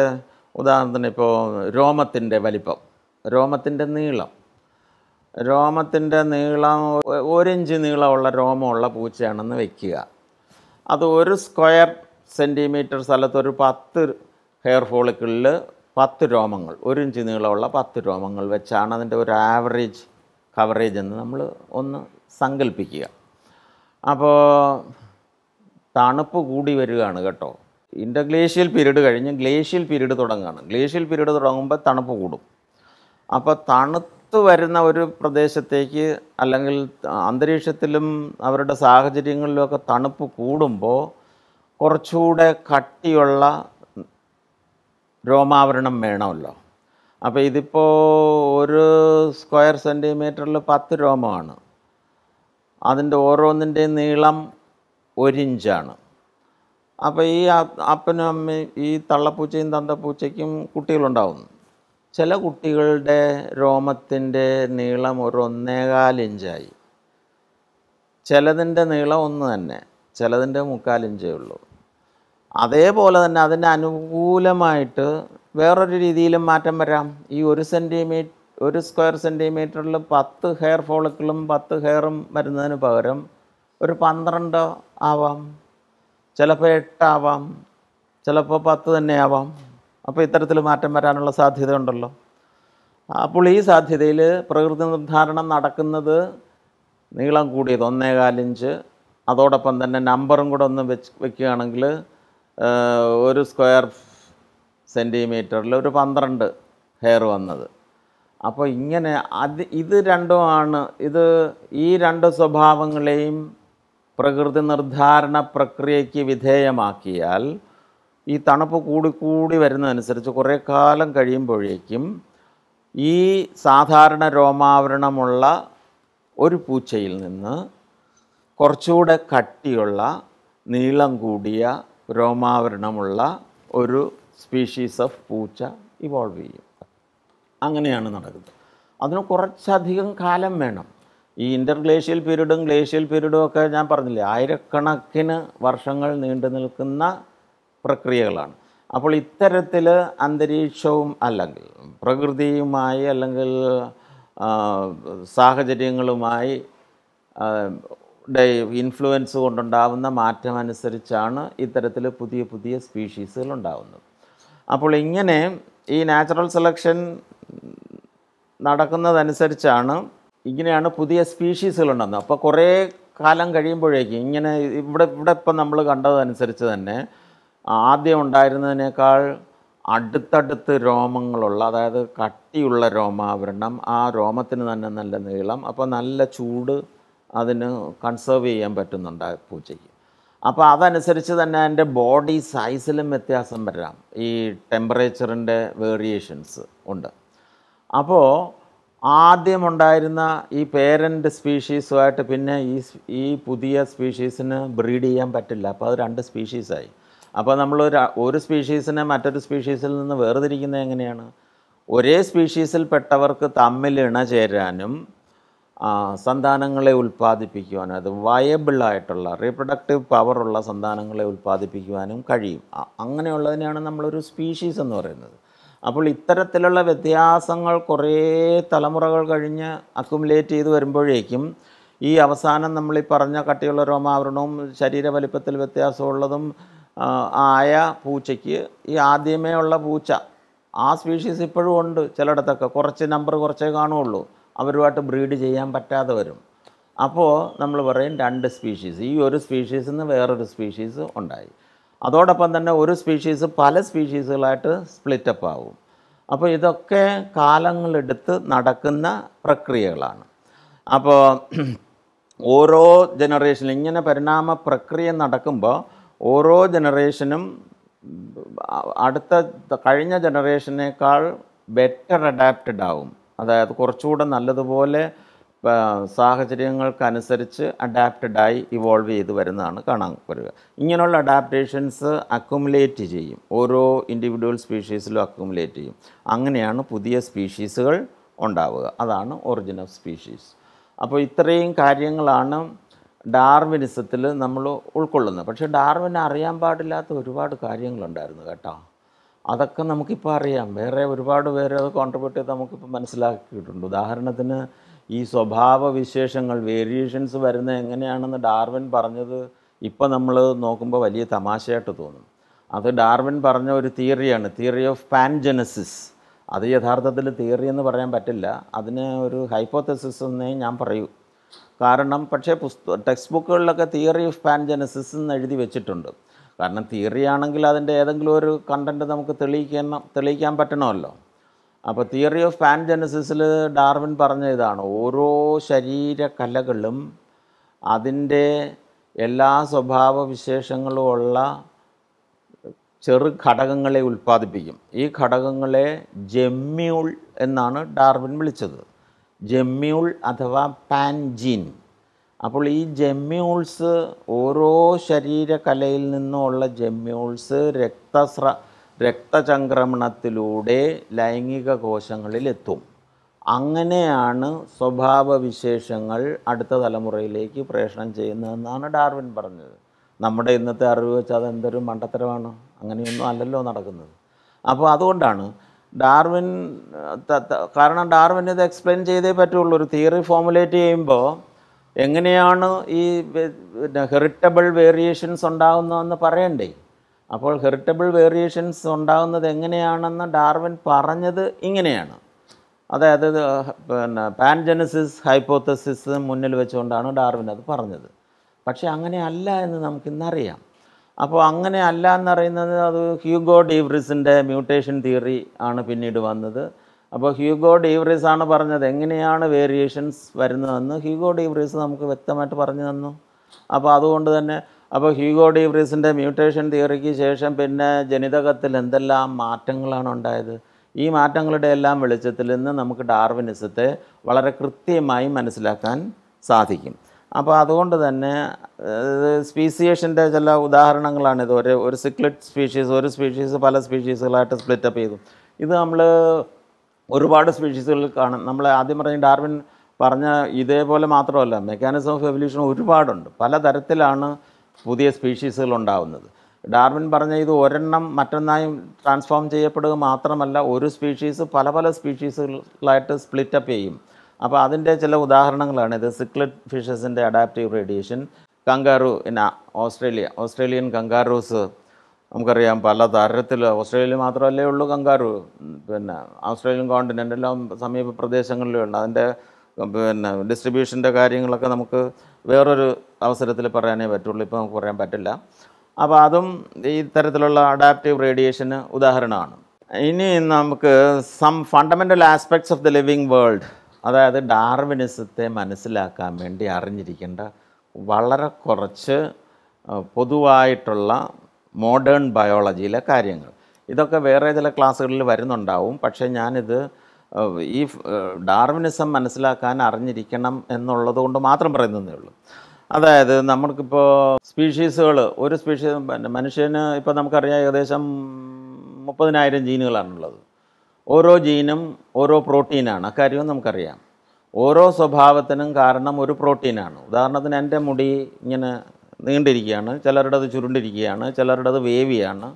ഉദാഹരണത്തിന് ഇപ്പോൾ രോമത്തിന്റെ വലിപ്പം രോമത്തിന്റെ നീളം രോമത്തിന്റെ നീളം ഒരു ഇഞ്ച് നീളമുള്ള രോമമുള്ള പൂച്ചയാണെന്ന് വയ്ക്കുക അത് ഒരു സ്ക്വയർ സെന്റിമീറ്റർ സ്ഥലത്ത് ഒരു പത്ത് ഹെയർ ഫോളിക്കിളിൽ പത്ത് രോമങ്ങൾ ഒരു ഇഞ്ച് നീളമുള്ള പത്ത് രോമങ്ങൾ വെച്ചാണ് അതിന്റെ ഒരു ആവറേജ് കവറേജ് എന്ന് നമ്മൾ ഒന്ന് സങ്കല്പിക്കുക അപ്പോൾ തണുപ്പ് കൂടി വരികയാണ് കേട്ടോ. ഇന്റർഗ്ലേഷ്യൽ പീരീഡ് കഴിഞ്ഞ് ഗ്ലേഷ്യൽ പീരീഡ് തുടങ്ങുകയാണ്. ഗ്ലേഷ്യൽ പീരീഡ് തുടങ്ങുമ്പോൾ തണുപ്പ് കൂടും. അപ്പോൾ തണുത്ത് വരുന്ന ഒരു പ്രദേശത്തേക്ക് അല്ലെങ്കിൽ അന്തരീക്ഷത്തിലും അവരുടെ സാഹചര്യങ്ങളിലുമൊക്കെ തണുപ്പ് കൂടുമ്പോൾ കുറച്ചുകൂടെ കട്ടിയുള്ള രോമാവരണം വേണമല്ലോ. അപ്പോൾ ഇതിപ്പോൾ ഒരു സ്ക്വയർ സെന്റിമീറ്ററിൽ പത്ത് രോമമാണ്. അതിന്റെ ഓരോന്നിന്റെയും നീളം ഒരിഞ്ചാണ് അപ്പോൾ ഈ അപ്പനും അമ്മയും ഈ തള്ളപ്പൂച്ചയും തന്തപ്പൂച്ചയ്ക്കും കുട്ടികളുണ്ടാവും ചില കുട്ടികളുടെ രോമത്തിന്റെ നീളം ഒരു ഒന്നേകാൽ ഇഞ്ചായി. ചിലതിന്റെ നീളം ഒന്ന് തന്നെ ചിലതിന്റെ മുക്കാൽ ഇഞ്ചേ ഉള്ളൂ. അതേപോലെ തന്നെ അതിന് അനുകൂലമായിട്ട് വേറൊരു രീതിയിലും മാറ്റം വരാം. ഈ ഒരു സെന്റിമീറ്റർ ഒരു സ്ക്വയർ സെന്റിമീറ്ററിൽ പത്ത് ഹെയർ ഫോളിക്കിളും പത്ത് ഹെയറും വരുന്നതിന് പകരം ഒരു പന്ത്രണ്ട് ആവാം ചിലപ്പോൾ എട്ടാവാം ചിലപ്പോൾ പത്ത് തന്നെ ആവാം. അപ്പോൾ ഇത്തരത്തിൽ മാറ്റം വരാനുള്ള സാധ്യത ഉണ്ടല്ലോ അപ്പോൾ ഈ സാധ്യതയിൽ പ്രകൃതി നിർദ്ധാരണം നടക്കുന്നത് നീളം കൂടിയത് ഒന്നേകാലിഞ്ച് അതോടൊപ്പം തന്നെ നമ്പറും കൂടെ ഒന്ന് വെച്ച് വെക്കുകയാണെങ്കിൽ ഒരു സ്ക്വയർ സെന്റിമീറ്ററിൽ ഒരു പന്ത്രണ്ട് ഹെയർ വന്നത്. അപ്പോൾ ഇങ്ങനെ അത് ഇത് രണ്ടുമാണ്. ഇത് ഈ രണ്ട് സ്വഭാവങ്ങളെയും പ്രകൃതി നിർദ്ധാരണ പ്രക്രിയയ്ക്ക് വിധേയമാക്കിയാൽ ഈ തണുപ്പ് കൂടി കൂടി വരുന്നതനുസരിച്ച് കുറേ കാലം കഴിയുമ്പോഴേക്കും ഈ സാധാരണ രോമാവരണമുള്ള ഒരു പൂച്ചയിൽ നിന്ന് കുറച്ചുകൂടെ കട്ടിയുള്ള നീളം കൂടിയ രോമാവരണമുള്ള ഒരു സ്പീഷീസ് ഓഫ് പൂച്ച ഇവോൾവ് ചെയ്യും. അങ്ങനെയാണ് നടക്കുന്നത്. അതിന് കുറച്ചധികം കാലം വേണം. ഈ ഇന്റർഗ്ലേഷ്യൽ പീരീഡും ഗ്ലേഷ്യൽ പീരീഡും ഒക്കെ ഞാൻ പറഞ്ഞില്ലേ ആയിരക്കണക്കിന് വർഷങ്ങൾ നീണ്ടു നിൽക്കുന്ന പ്രക്രിയകളാണ്. അപ്പോൾ ഇത്തരത്തിൽ അന്തരീക്ഷവും അല്ലെങ്കിൽ പ്രകൃതിയുമായി അല്ലെങ്കിൽ സാഹചര്യങ്ങളുമായി ഇൻഫ്ലുവൻസ് കൊണ്ടുണ്ടാവുന്ന മാറ്റം അനുസരിച്ചാണ് ഇത്തരത്തിൽ പുതിയ പുതിയ സ്പീഷീസുകൾ ഉണ്ടാവുന്നത്. അപ്പോൾ ഇങ്ങനെ ഈ നാച്ചുറൽ സെലക്ഷൻ നടക്കുന്നതനുസരിച്ചാണ് ഇങ്ങനെയാണ് പുതിയ സ്പീഷീസുകൾ ഉണ്ടാകുന്നത് അപ്പോൾ കുറേ കാലം കഴിയുമ്പോഴേക്കും ഇങ്ങനെ ഇവിടെ ഇവിടെ ഇപ്പം നമ്മൾ കണ്ടതനുസരിച്ച് തന്നെ ആദ്യം ഉണ്ടായിരുന്നതിനേക്കാൾ അടുത്തടുത്ത് രോമങ്ങളുള്ള അതായത് കട്ടിയുള്ള രോമാവരണം ആ രോമത്തിന് തന്നെ നല്ല നീളം അപ്പോൾ നല്ല ചൂട് അതിന് കൺസേർവ് ചെയ്യാൻ പറ്റുന്നുണ്ട് പൂച്ചയ്ക്ക്. അപ്പോൾ അതനുസരിച്ച് തന്നെ അതിന്റെ ബോഡി സൈസിലും വ്യത്യാസം വരാം. ഈ ടെമ്പറേച്ചറിന്റെ വേരിയേഷൻസ് ഉണ്ട്. അപ്പോൾ ആദ്യം ഉണ്ടായിരുന്ന ഈ പേരന്റ് സ്പീഷീസുമായിട്ട് പിന്നെ ഈ ഈ പുതിയ സ്പീഷീസിന് ബ്രീഡ് ചെയ്യാൻ പറ്റില്ല. അപ്പോൾ അത് രണ്ട് സ്പീഷീസായി അപ്പോൾ നമ്മൾ ഒരു ഒരു സ്പീഷീസിനെ മറ്റൊരു സ്പീഷീസിൽ നിന്ന് വേർതിരിക്കുന്നത് എങ്ങനെയാണ്? ഒരേ സ്പീഷീസിൽ പെട്ടവർക്ക് തമ്മിൽ ഇണചേരാനും ചേരാനും സന്താനങ്ങളെ ഉൽപ്പാദിപ്പിക്കുവാനും അത് വയബിളായിട്ടുള്ള റീപ്രൊഡക്റ്റീവ് പവറുള്ള സന്താനങ്ങളെ ഉൽപ്പാദിപ്പിക്കുവാനും കഴിയും. അങ്ങനെയുള്ളതിനെയാണ് നമ്മളൊരു സ്പീഷീസ് എന്ന് പറയുന്നത്. അപ്പോൾ ഇത്തരത്തിലുള്ള വ്യത്യാസങ്ങൾ കുറേ തലമുറകൾ കഴിഞ്ഞ് അക്കുമുലേറ്റ് ചെയ്ത് വരുമ്പോഴേക്കും ഈ അവസാനം നമ്മൾ ഈ പറഞ്ഞ കട്ടിയുള്ള രോമാവരണവും ശരീര വലിപ്പത്തിൽ വ്യത്യാസമുള്ളതും ആയ പൂച്ചയ്ക്ക് ഈ ആദ്യമേ ഉള്ള പൂച്ച. ആ സ്പീഷീസ് ഇപ്പോഴും ഉണ്ട് ചിലയിടത്തൊക്കെ. കുറച്ച് നമ്പർ കുറച്ചേ കാണുള്ളൂ അവരുമായിട്ട് ബ്രീഡ് ചെയ്യാൻ പറ്റാതെ വരും. അപ്പോൾ നമ്മൾ പറയും രണ്ട് സ്പീഷീസ് ഈ ഒരു സ്പീഷീസിൽ നിന്ന് വേറൊരു സ്പീഷീസ് ഉണ്ടായി. അതോടൊപ്പം തന്നെ ഒരു സ്പീഷീസ് പല സ്പീഷീസുകളായിട്ട് സ്പ്ലിറ്റപ്പ് ആവും. അപ്പോൾ ഇതൊക്കെ കാലങ്ങളെടുത്ത് നടക്കുന്ന പ്രക്രിയകളാണ്. അപ്പോൾ ഓരോ ജനറേഷനിൽ ഇങ്ങനെ പരിണാമ പ്രക്രിയ നടക്കുമ്പോൾ ഓരോ ജനറേഷനും അടുത്ത കഴിഞ്ഞ ജനറേഷനേക്കാൾ ബെറ്റർ അഡാപ്റ്റഡ് ആവും. അതായത് കുറച്ചുകൂടെ നല്ലതുപോലെ സാഹചര്യങ്ങൾക്കനുസരിച്ച് അഡാപ്റ്റഡ് ആയി ഇവോൾവ് ചെയ്ത് വരുന്നതാണ് കാണാൻ വരിക ഇങ്ങനെയുള്ള അഡാപ്റ്റേഷൻസ് അക്കുമുലേറ്റ് ചെയ്യും. ഓരോ ഇൻഡിവിജ്വൽ സ്പീഷീസിലും അക്കുമുലേറ്റ് ചെയ്യും. അങ്ങനെയാണ് പുതിയ സ്പീഷീസുകൾ ഉണ്ടാവുക. അതാണ് ഒറിജിൻ ഓഫ് സ്പീഷീസ് അപ്പോൾ ഇത്രയും കാര്യങ്ങളാണ് ഡാർവിനിസത്തിൽ നമ്മൾ ഉൾക്കൊള്ളുന്നത്. പക്ഷേ ഡാർവിന് അറിയാൻ പാടില്ലാത്ത ഒരുപാട് കാര്യങ്ങളുണ്ടായിരുന്നു കേട്ടോ. അതൊക്കെ നമുക്കിപ്പോൾ അറിയാം. വേറെ ഒരുപാട് പേര് അത് കോൺട്രിബ്യൂട്ട് ചെയ്ത് നമുക്കിപ്പോൾ മനസ്സിലാക്കിയിട്ടുണ്ട്. ഉദാഹരണത്തിന് ഈ സ്വഭാവ വിശേഷങ്ങൾ വേരിയേഷൻസ് വരുന്നത് എങ്ങനെയാണെന്ന് ഡാർവിൻ പറഞ്ഞത് ഇപ്പോൾ നമ്മൾ നോക്കുമ്പോൾ വലിയ തമാശയായിട്ട് തോന്നും. അത് ഡാർവിൻ പറഞ്ഞ ഒരു തിയറിയാണ്. Theory of pangenesis. അത് യഥാർത്ഥത്തിൽ തിയറി എന്ന് പറയാൻ പറ്റില്ല. അതിന് ഒരു ഹൈപ്പോത്തസിസ് എന്നേ ഞാൻ പറയൂ. കാരണം പക്ഷേ പുസ്തക ടെക്സ്റ്റ് ബുക്കുകളിലൊക്കെ തിയറി ഓഫ് പാൻജനസിസ് എന്ന് എഴുതി വെച്ചിട്ടുണ്ട്. കാരണം തിയറി ആണെങ്കിൽ അതിന്റെ ഏതെങ്കിലും ഒരു കണ്ടന്റ് നമുക്ക് തെളിയിക്കണം തെളിയിക്കാൻ പറ്റണമല്ലോ. അപ്പോൾ തിയറി ഓഫ് പാൻജനസിസിൽ ഡാർവിൻ പറഞ്ഞ ഇതാണ് ഓരോ ശരീരകലകളും അതിന്റെ എല്ലാ സ്വഭാവ വിശേഷങ്ങളും ഉള്ള ചെറു ഘടകങ്ങളെ ഉൽപ്പാദിപ്പിക്കും. ഈ ഘടകങ്ങളെ ജെമ്മ്യൂൾ എന്നാണ് ഡാർവിൻ വിളിച്ചത്. ജെമ്മ്യൂൾ അഥവാ പാൻജിൻ. അപ്പോൾ ഈ ജെമ്മ്യൂൾസ് ഓരോ ശരീരകലയിൽ നിന്നുമുള്ള ജെമ്മ്യൂൾസ് രക്തസ്ര രക്തചംക്രമണത്തിലൂടെ ലൈംഗിക കോശങ്ങളിലെത്തും. അങ്ങനെയാണ് സ്വഭാവവിശേഷങ്ങൾ അടുത്ത തലമുറയിലേക്ക് പ്രേഷണം ചെയ്യുന്നതെന്നാണ് ഡാർവിൻ പറഞ്ഞത്. നമ്മുടെ ഇന്നത്തെ അറിവ് വെച്ച് അതെന്തൊരു മണ്ടത്തരമാണ്? അങ്ങനെയൊന്നും അല്ലല്ലോ നടക്കുന്നത്. അപ്പോൾ അതുകൊണ്ടാണ് ഡാർവിൻ കാരണം ഡാർവിൻ ഇത് എക്സ്പ്ലെയിൻ ചെയ്തേ പറ്റുള്ളൂ. ഒരു തിയറി ഫോമുലേറ്റ് ചെയ്യുമ്പോൾ എങ്ങനെയാണ് ഈ പിന്നെ ഹെറിറ്റബിൾ വേരിയേഷൻസ് ഉണ്ടാകുന്നതെന്ന് പറയണ്ടേ? അപ്പോൾ ഹെറിറ്റബിൾ വേരിയേഷൻസ് ഉണ്ടാകുന്നത് എങ്ങനെയാണെന്ന് ഡാർവിൻ പറഞ്ഞത് ഇങ്ങനെയാണ്. അതായത് പിന്നെ പാൻജനസിസ് ഹൈപ്പോത്തസിസ് മുന്നിൽ വെച്ചുകൊണ്ടാണ് ഡാർവിൻ അത് പറഞ്ഞത്. പക്ഷേ അങ്ങനെയല്ല എന്ന് നമുക്കിന്നറിയാം അപ്പോൾ അങ്ങനെ അല്ല എന്നറിയുന്നത് അത് ഹ്യൂഗോ ഡീവ്രിസിന്റെ മ്യൂട്ടേഷൻ തിയറി ആണ് പിന്നീട് വന്നത്. അപ്പോൾ ഹ്യൂഗോ ഡീവ്രിസ് ആണ് പറഞ്ഞത് എങ്ങനെയാണ് വേരിയേഷൻസ് വരുന്നതെന്ന്. ഹ്യൂഗോ ഡീവ്രിസ് നമുക്ക് വ്യക്തമായിട്ട് പറഞ്ഞു തന്നു. അപ്പോൾ അതുകൊണ്ട് തന്നെ അപ്പോൾ ഹ്യൂഗോ ഡീവ്രിസിന്റെ മ്യൂട്ടേഷൻ തിയറിക്ക് ശേഷം പിന്നെ ജനിതകത്തിൽ എന്തെല്ലാം മാറ്റങ്ങളാണ് ഉണ്ടായത്. ഈ മാറ്റങ്ങളുടെ എല്ലാം വെളിച്ചത്തിൽ നിന്ന് നമുക്ക് ഡാർവിനിസത്തെ വളരെ കൃത്യമായി മനസ്സിലാക്കാൻ സാധിക്കും. അപ്പോൾ അതുകൊണ്ട് തന്നെ സ്പീസിയേഷന്റെ ചില ഉദാഹരണങ്ങളാണിത് ഒരു ഒരു സിക്ലറ്റ് സ്പീഷീസ് ഒരു സ്പീഷീസ് പല സ്പീഷീസുകളായിട്ട് സ്പ്ലിറ്റപ്പ് ചെയ്തു. ഇത് നമ്മൾ ഒരുപാട് സ്പീഷീസുകൾ കാണും. നമ്മൾ ആദ്യം പറഞ്ഞ ഡാർവിൻ പറഞ്ഞ ഇതേപോലെ മാത്രമല്ല മെക്കാനിസം ഓഫ് എവല്യൂഷൻ ഒരുപാടുണ്ട്. പലതരത്തിലാണ് പുതിയ സ്പീഷീസുകൾ ഉണ്ടാവുന്നത്. ഡാർവിൻ പറഞ്ഞ ഇത് ഒരെണ്ണം മറ്റൊന്നായും ട്രാൻസ്ഫോം ചെയ്യപ്പെടുക മാത്രമല്ല ഒരു സ്പീഷീസ് പല പല സ്പീഷീസുകളായിട്ട് സ്പ്ലിറ്റപ്പ് ചെയ്യും. അപ്പോൾ അതിന്റെ ചില ഉദാഹരണങ്ങളാണ് ഇത് cichlid ഫിഷസിന്റെ adaptive radiation kangaroo in Australia Australian kangaroos നമുക്കറിയാം പല തരത്തിൽ ഓസ്ട്രേലിയ മാത്രമല്ലേ ഉള്ളൂ കങ്കാറു പിന്നെ ഓസ്ട്രേലിയൻ കോണ്ടിനെന്റെല്ലാം സമീപ പ്രദേശങ്ങളിലും ഉണ്ട്. അതിന്റെ പിന്നെ ഡിസ്ട്രിബ്യൂഷന്റെ കാര്യങ്ങളൊക്കെ നമുക്ക് വേറൊരു അവസരത്തിൽ പറയാനേ പറ്റുള്ളൂ. ഇപ്പോൾ നമുക്ക് പറയാൻ പറ്റില്ല. അപ്പോൾ അതും ഈ തരത്തിലുള്ള അഡാപ്റ്റീവ് റേഡിയേഷന് ഉദാഹരണമാണ്. ഇനി നമുക്ക് some fundamental aspects of the living world അതായത് ഡാർവിനിസത്തെ മനസ്സിലാക്കാൻ വേണ്ടി അറിഞ്ഞിരിക്കേണ്ട വളരെ കുറച്ച് പൊതുവായിട്ടുള്ള മോഡേൺ ബയോളജിയിലെ കാര്യങ്ങൾ. ഇതൊക്കെ വേറെ ചില ക്ലാസ്സുകളിൽ വരുന്നുണ്ടാവും. പക്ഷേ ഞാനിത് ഈ ഡാർവിനിസം മനസ്സിലാക്കാൻ അറിഞ്ഞിരിക്കണം എന്നുള്ളത് കൊണ്ട് മാത്രം പറയുന്നതേ ഉള്ളൂ. അതായത് നമുക്കിപ്പോൾ സ്പീഷീസുകൾ ഒരു സ്പീഷീസ് മനുഷ്യന് ഇപ്പോൾ നമുക്കറിയാം ഏകദേശം മുപ്പതിനായിരം ജീനുകളാണുള്ളത്. ഓരോ ജീനും ഓരോ പ്രോട്ടീനാണ്. അക്കാര്യവും നമുക്കറിയാം. ഓരോ സ്വഭാവത്തിനും കാരണം ഒരു പ്രോട്ടീനാണ്. ഉദാഹരണത്തിന് എന്റെ മുടി ഇങ്ങനെ നീണ്ടിരിക്കുകയാണ് ചിലരുടേത് ചുരുണ്ടിരിക്കുകയാണ് ചിലരുടേത് വേവിയാണ്.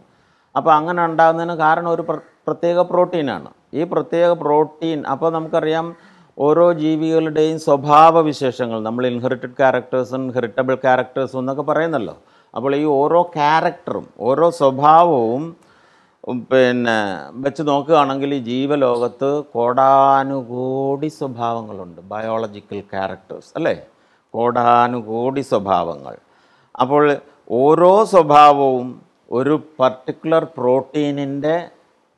അപ്പോൾ അങ്ങനെ ഉണ്ടാകുന്നതിന് കാരണം ഒരു പ്രത്യേക പ്രോട്ടീനാണ്. ഈ പ്രത്യേക പ്രോട്ടീൻ അപ്പോൾ നമുക്കറിയാം ഓരോ ജീവികളുടെയും സ്വഭാവ വിശേഷങ്ങൾ. നമ്മൾ ഇൻഹെറിറ്റഡ് ക്യാരക്ടേഴ്സും ഹെറിറ്റബിൾ ക്യാരക്ടേഴ്സും എന്നൊക്കെ പറയുന്നല്ലോ. അപ്പോൾ ഈ ഓരോ ക്യാരക്ടറും ഓരോ സ്വഭാവവും പിന്നെ വെച്ച് നോക്കുകയാണെങ്കിൽ ജീവലോകത്ത് കോടാനുകോടി സ്വഭാവങ്ങളുണ്ട്. ബയോളജിക്കൽ ക്യാരക്ടേഴ്സ് അല്ലേ? കോടാനുകോടി സ്വഭാവങ്ങൾ. അപ്പോൾ ഓരോ സ്വഭാവവും ഒരു പർട്ടിക്കുലർ പ്രോട്ടീനിന്റെ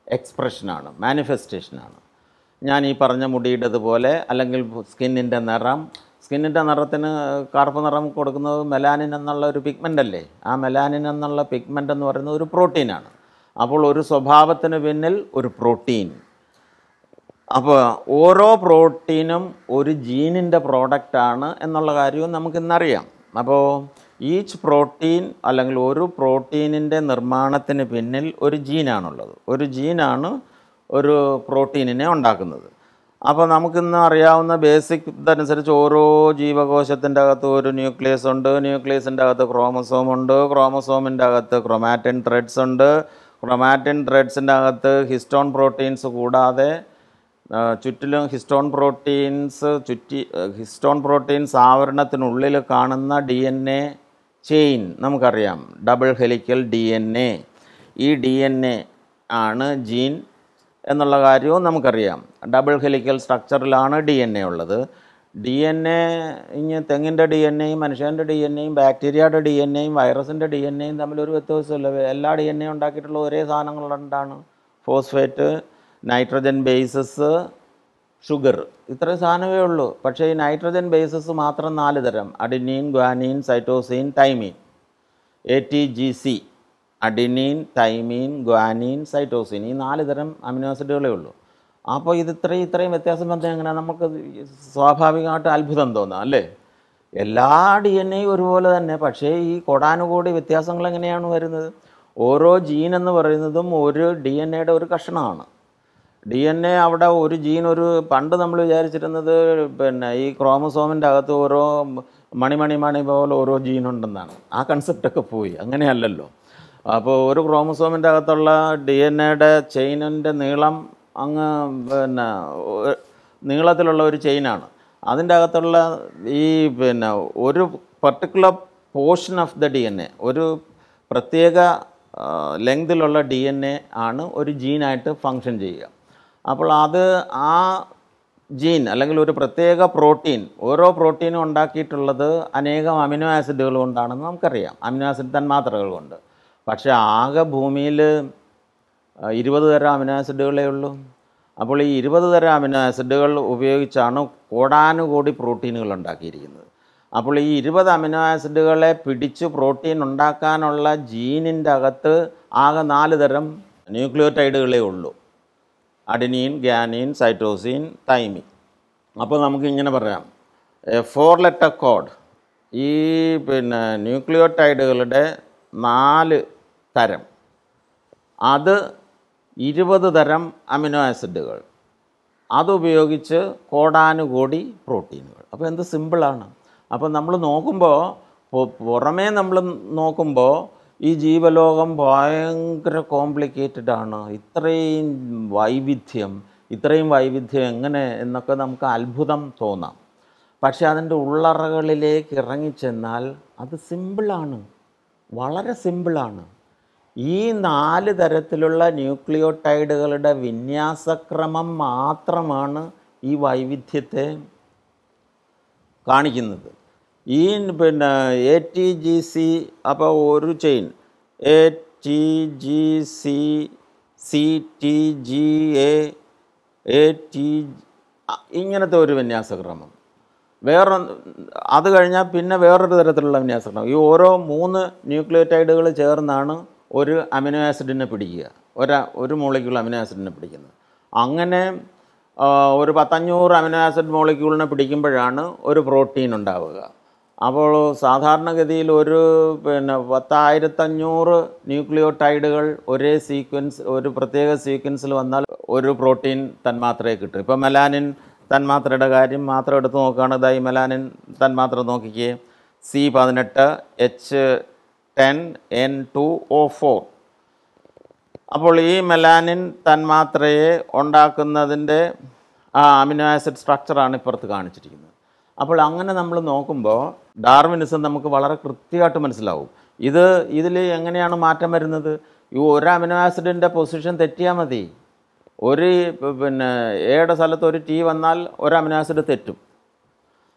എക്സ്പ്രഷനാണ് മാനിഫെസ്റ്റേഷനാണ് ഞാൻ ഈ പറഞ്ഞ മുടിയുടേതുപോലെ അല്ലെങ്കിൽ സ്കിന്നിന്റെ നിറം സ്കിന്നിന്റെ നിറത്തിന് കറുപ്പ് നിറം കൊടുക്കുന്നത് മെലാനിൻ എന്നുള്ള ഒരു പിഗ്മെന്റ് അല്ലേ? ആ മെലാനിൻ എന്നുള്ള പിഗ്മെന്റ് എന്ന് പറയുന്നത് ഒരു പ്രോട്ടീനാണ് അപ്പോൾ ഒരു സ്വഭാവത്തിന് പിന്നിൽ ഒരു പ്രോട്ടീൻ. അപ്പോൾ ഓരോ പ്രോട്ടീനും ഒരു ജീനിന്റെ പ്രോഡക്റ്റാണ് എന്നുള്ള കാര്യവും നമുക്കിന്നറിയാം. അപ്പോൾ ഈച്ച് പ്രോട്ടീൻ അല്ലെങ്കിൽ ഒരു പ്രോട്ടീനിന്റെ നിർമ്മാണത്തിന് പിന്നിൽ ഒരു ജീനാണുള്ളത്. ഒരു ജീനാണ് ഒരു പ്രോട്ടീനിനെ ഉണ്ടാക്കുന്നത്. അപ്പോൾ നമുക്കിന്ന് അറിയാവുന്ന ബേസിക് ഇതനുസരിച്ച് ഓരോ ജീവകോശത്തിന്റെ അകത്ത് ഒരു ന്യൂക്ലിയസ് ഉണ്ട് ന്യൂക്ലിയസിന്റെ അകത്ത് ക്രോമസോം ഉണ്ട് ക്രോമസോമിന്റെ അകത്ത് ക്രൊമാറ്റിൻ ത്രെഡ്സ് ഉണ്ട് ക്രൊമാറ്റിൻ ത്രെഡ്സിന്റെ അകത്ത് ഹിസ്റ്റോൺ പ്രോട്ടീൻസ് കൂടാതെ ചുറ്റിലും ഹിസ്റ്റോൺ പ്രോട്ടീൻസ് ചുറ്റി ഹിസ്റ്റോൺ പ്രോട്ടീൻസ് ആവരണത്തിനുള്ളിൽ കാണുന്ന ഡി എൻ എ ചെയിൻ നമുക്കറിയാം. Double helical D N A. ഈ ഡി എൻ എ ആണ് ജീൻ എന്നുള്ള കാര്യവും നമുക്കറിയാം. ഡബിൾ ഹെലിക്കൽ സ്ട്രക്ചറിലാണ് ഡി എൻ എ ഉള്ളത്. ഡി എൻ എ ഇനി തെങ്ങിന്റെ ഡി എൻ എയും മനുഷ്യന്റെ ഡി എൻ എയും ബാക്ടീരിയയുടെ ഡി എൻ എയും വൈറസിന്റെ ഡി എൻ എയും തമ്മിൽ ഒരു വ്യത്യാസമില്ല. എല്ലാ ഡി എൻ എ ഉണ്ടാക്കിയിട്ടുള്ള ഒരേ സാധനങ്ങൾ രണ്ടാണ് ഫോസ്ഫേറ്റ് നൈട്രജൻ ബേസസ് ഷുഗർ ഇത്രയും സാധനമേ ഉള്ളൂ. പക്ഷേ ഈ നൈട്രജൻ ബേസസ് മാത്രം നാല് തരം. Adenine guanine cytosine thymine A T G C adenine thymine guanine cytosine ഈ നാല് തരം അമിനോ ആസിഡുകളേ ഉള്ളൂ. അപ്പോൾ ഇത് ഇത്രയും ഇത്രയും വ്യത്യാസം വന്നാൽ എങ്ങനെ? നമുക്ക് സ്വാഭാവികമായിട്ട് അത്ഭുതം തോന്നാം അല്ലേ? എല്ലാ ഡി എൻ എയും ഒരുപോലെ തന്നെ പക്ഷേ ഈ കൊടാനുകൂടി വ്യത്യാസങ്ങൾ എങ്ങനെയാണ് വരുന്നത്? ഓരോ ജീൻ എന്ന് പറയുന്നതും ഒരു ഡി എൻ എയുടെ ഒരു കഷണമാണ്. ഡി എൻ എ അവിടെ ഒരു ജീൻ ഒരു പണ്ട് നമ്മൾ വിചാരിച്ചിരുന്നത് പിന്നെ ഈ ക്രോമസോമിന്റെ അകത്ത് ഓരോ മണിമണി മണി പോലെ ഓരോ ജീൻ ഉണ്ടെന്നാണ്. ആ കൺസെപ്റ്റൊക്കെ പോയി അങ്ങനെയല്ലല്ലോ. അപ്പോൾ ഒരു ക്രോമസോമിന്റെ അകത്തുള്ള ഡി എൻ എയുടെ ചെയിനിന്റെ നീളം അങ്ങ് പിന്നെ നീളത്തിലുള്ള ഒരു ചെയിനാണ്. അതിന്റെ അകത്തുള്ള ഈ പിന്നെ ഒരു particular portion of the D N A ഒരു പ്രത്യേക ലെങ്തിലുള്ള ഡി എൻ എ ആണ് ഒരു ജീനായിട്ട് ഫങ്ഷൻ ചെയ്യുക. അപ്പോൾ അത് ആ ജീൻ അല്ലെങ്കിൽ ഒരു പ്രത്യേക പ്രോട്ടീൻ ഓരോ പ്രോട്ടീനും ഉണ്ടാക്കിയിട്ടുള്ളത് അനേകം അമിനോ ആസിഡുകൾ കൊണ്ടാണെന്ന് നമുക്കറിയാം. അമിനോ ആസിഡ് തന്മാത്രകൾ കൊണ്ട്. പക്ഷേ ആകെ ഭൂമിയിൽ ഇരുപത് തരം അമിനോ ആസിഡുകളേ ഉള്ളൂ. അപ്പോൾ ഈ ഇരുപത് തരം അമിനോ ആസിഡുകൾ ഉപയോഗിച്ചാണ് കോടാനുകോടി പ്രോട്ടീനുകൾ ഉണ്ടാക്കിയിരിക്കുന്നത്. അപ്പോൾ ഈ ഇരുപത് അമിനോ ആസിഡുകളെ പിടിച്ച് പ്രോട്ടീൻ ഉണ്ടാക്കാനുള്ള ജീനിന്റെ അകത്ത് ആകെ നാല് തരം ന്യൂക്ലിയോടൈഡുകളേ ഉള്ളൂ. Adenine guanine cytosine thymine. അപ്പോൾ നമുക്ക് ഇങ്ങനെ പറയാം. ഫോർ ലെറ്റർ കോഡ് ഈ പിന്നെ ന്യൂക്ലിയോടൈഡുകളുടെ നാല് തരം. അത് ഇരുപത് തരം അമിനോ ആസിഡുകൾ. അതുപയോഗിച്ച് കോടാനുകോടി പ്രോട്ടീനുകൾ. അപ്പോൾ എന്ത് സിമ്പിളാണ്. അപ്പോൾ നമ്മൾ നോക്കുമ്പോൾ പുറമേ നമ്മൾ നോക്കുമ്പോൾ ഈ ജീവലോകം ഭയങ്കര കോംപ്ലിക്കേറ്റഡ് ആണ്. ഇത്രയും വൈവിധ്യം ഇത്രയും വൈവിധ്യം എങ്ങനെ എന്നൊക്കെ നമുക്ക് അത്ഭുതം തോന്നാം. പക്ഷേ അതിന്റെ ഉള്ളറകളിലേക്ക് ഇറങ്ങിച്ചെന്നാൽ അത് സിമ്പിളാണ്. വളരെ സിമ്പിളാണ്. ഈ നാല് തരത്തിലുള്ള ന്യൂക്ലിയോടൈഡുകളുടെ വിന്യാസക്രമം മാത്രമാണ് ഈ വൈവിധ്യത്തെ കാണിക്കുന്നത്. ഈ പിന്നെ എ ടി ജി സി അപ്പോൾ ഒരു chain. A T G C C T G A T ഇങ്ങനത്തെ ഒരു വിന്യാസക്രമം. വേറെ അത് കഴിഞ്ഞാൽ പിന്നെ വേറൊരു തരത്തിലുള്ള വിന്യാസക്രമം. ഈ ഓരോ മൂന്ന് ന്യൂക്ലിയോടൈഡുകൾ ചേർന്നാണ് ഒരു അമിനോ ആസിഡിനെ പിടിക്കുക. ഒരു ഒരു മോളിക്യൂൾ അമിനോ ആസിഡിനെ പിടിക്കുന്നത്. അങ്ങനെ ഒരു പത്തഞ്ഞൂറ് അമിനോ ആസിഡ് മോളിക്യൂളിനെ പിടിക്കുമ്പോഴാണ് ഒരു പ്രോട്ടീൻ ഉണ്ടാവുക. അപ്പോൾ സാധാരണഗതിയിൽ ഒരു പിന്നെ പത്തായിരത്തഞ്ഞൂറ് ന്യൂക്ലിയോടൈഡുകൾ ഒരേ സീക്വൻസ് ഒരു പ്രത്യേക സീക്വൻസിൽ വന്നാൽ ഒരു പ്രോട്ടീൻ തന്മാത്രയെ കിട്ടും. ഇപ്പോൾ മെലാനിൻ തന്മാത്രയുടെ കാര്യം മാത്രം എടുത്ത് നോക്കുകയാണ് ഇതായി മെലാനിൻ തന്മാത്ര നോക്കിക്കേ. സി പതിനെട്ട് H ten N two O four. അപ്പോൾ ഈ മെലാനിൻ തന്മാത്രയെ ഉണ്ടാക്കുന്നതിന്റെ ആ അമിനോ ആസിഡ് സ്ട്രക്ചറാണ് ഇപ്പുറത്ത് കാണിച്ചിരിക്കുന്നത്. അപ്പോൾ അങ്ങനെ നമ്മൾ നോക്കുമ്പോൾ ഡാർവിനിസം നമുക്ക് വളരെ കൃത്യമായിട്ട് മനസ്സിലാവും. ഇത് ഇതിൽ എങ്ങനെയാണ് മാറ്റം വരുന്നത്? ഈ ഒരു അമിനോ ആസിഡിന്റെ പൊസിഷൻ തെറ്റിയാൽ മതി. ഒരു പിന്നെ എയുടെ സ്ഥലത്ത് ഒരു ടി വന്നാൽ ഒരു അമിനോ ആസിഡ് തെറ്റും.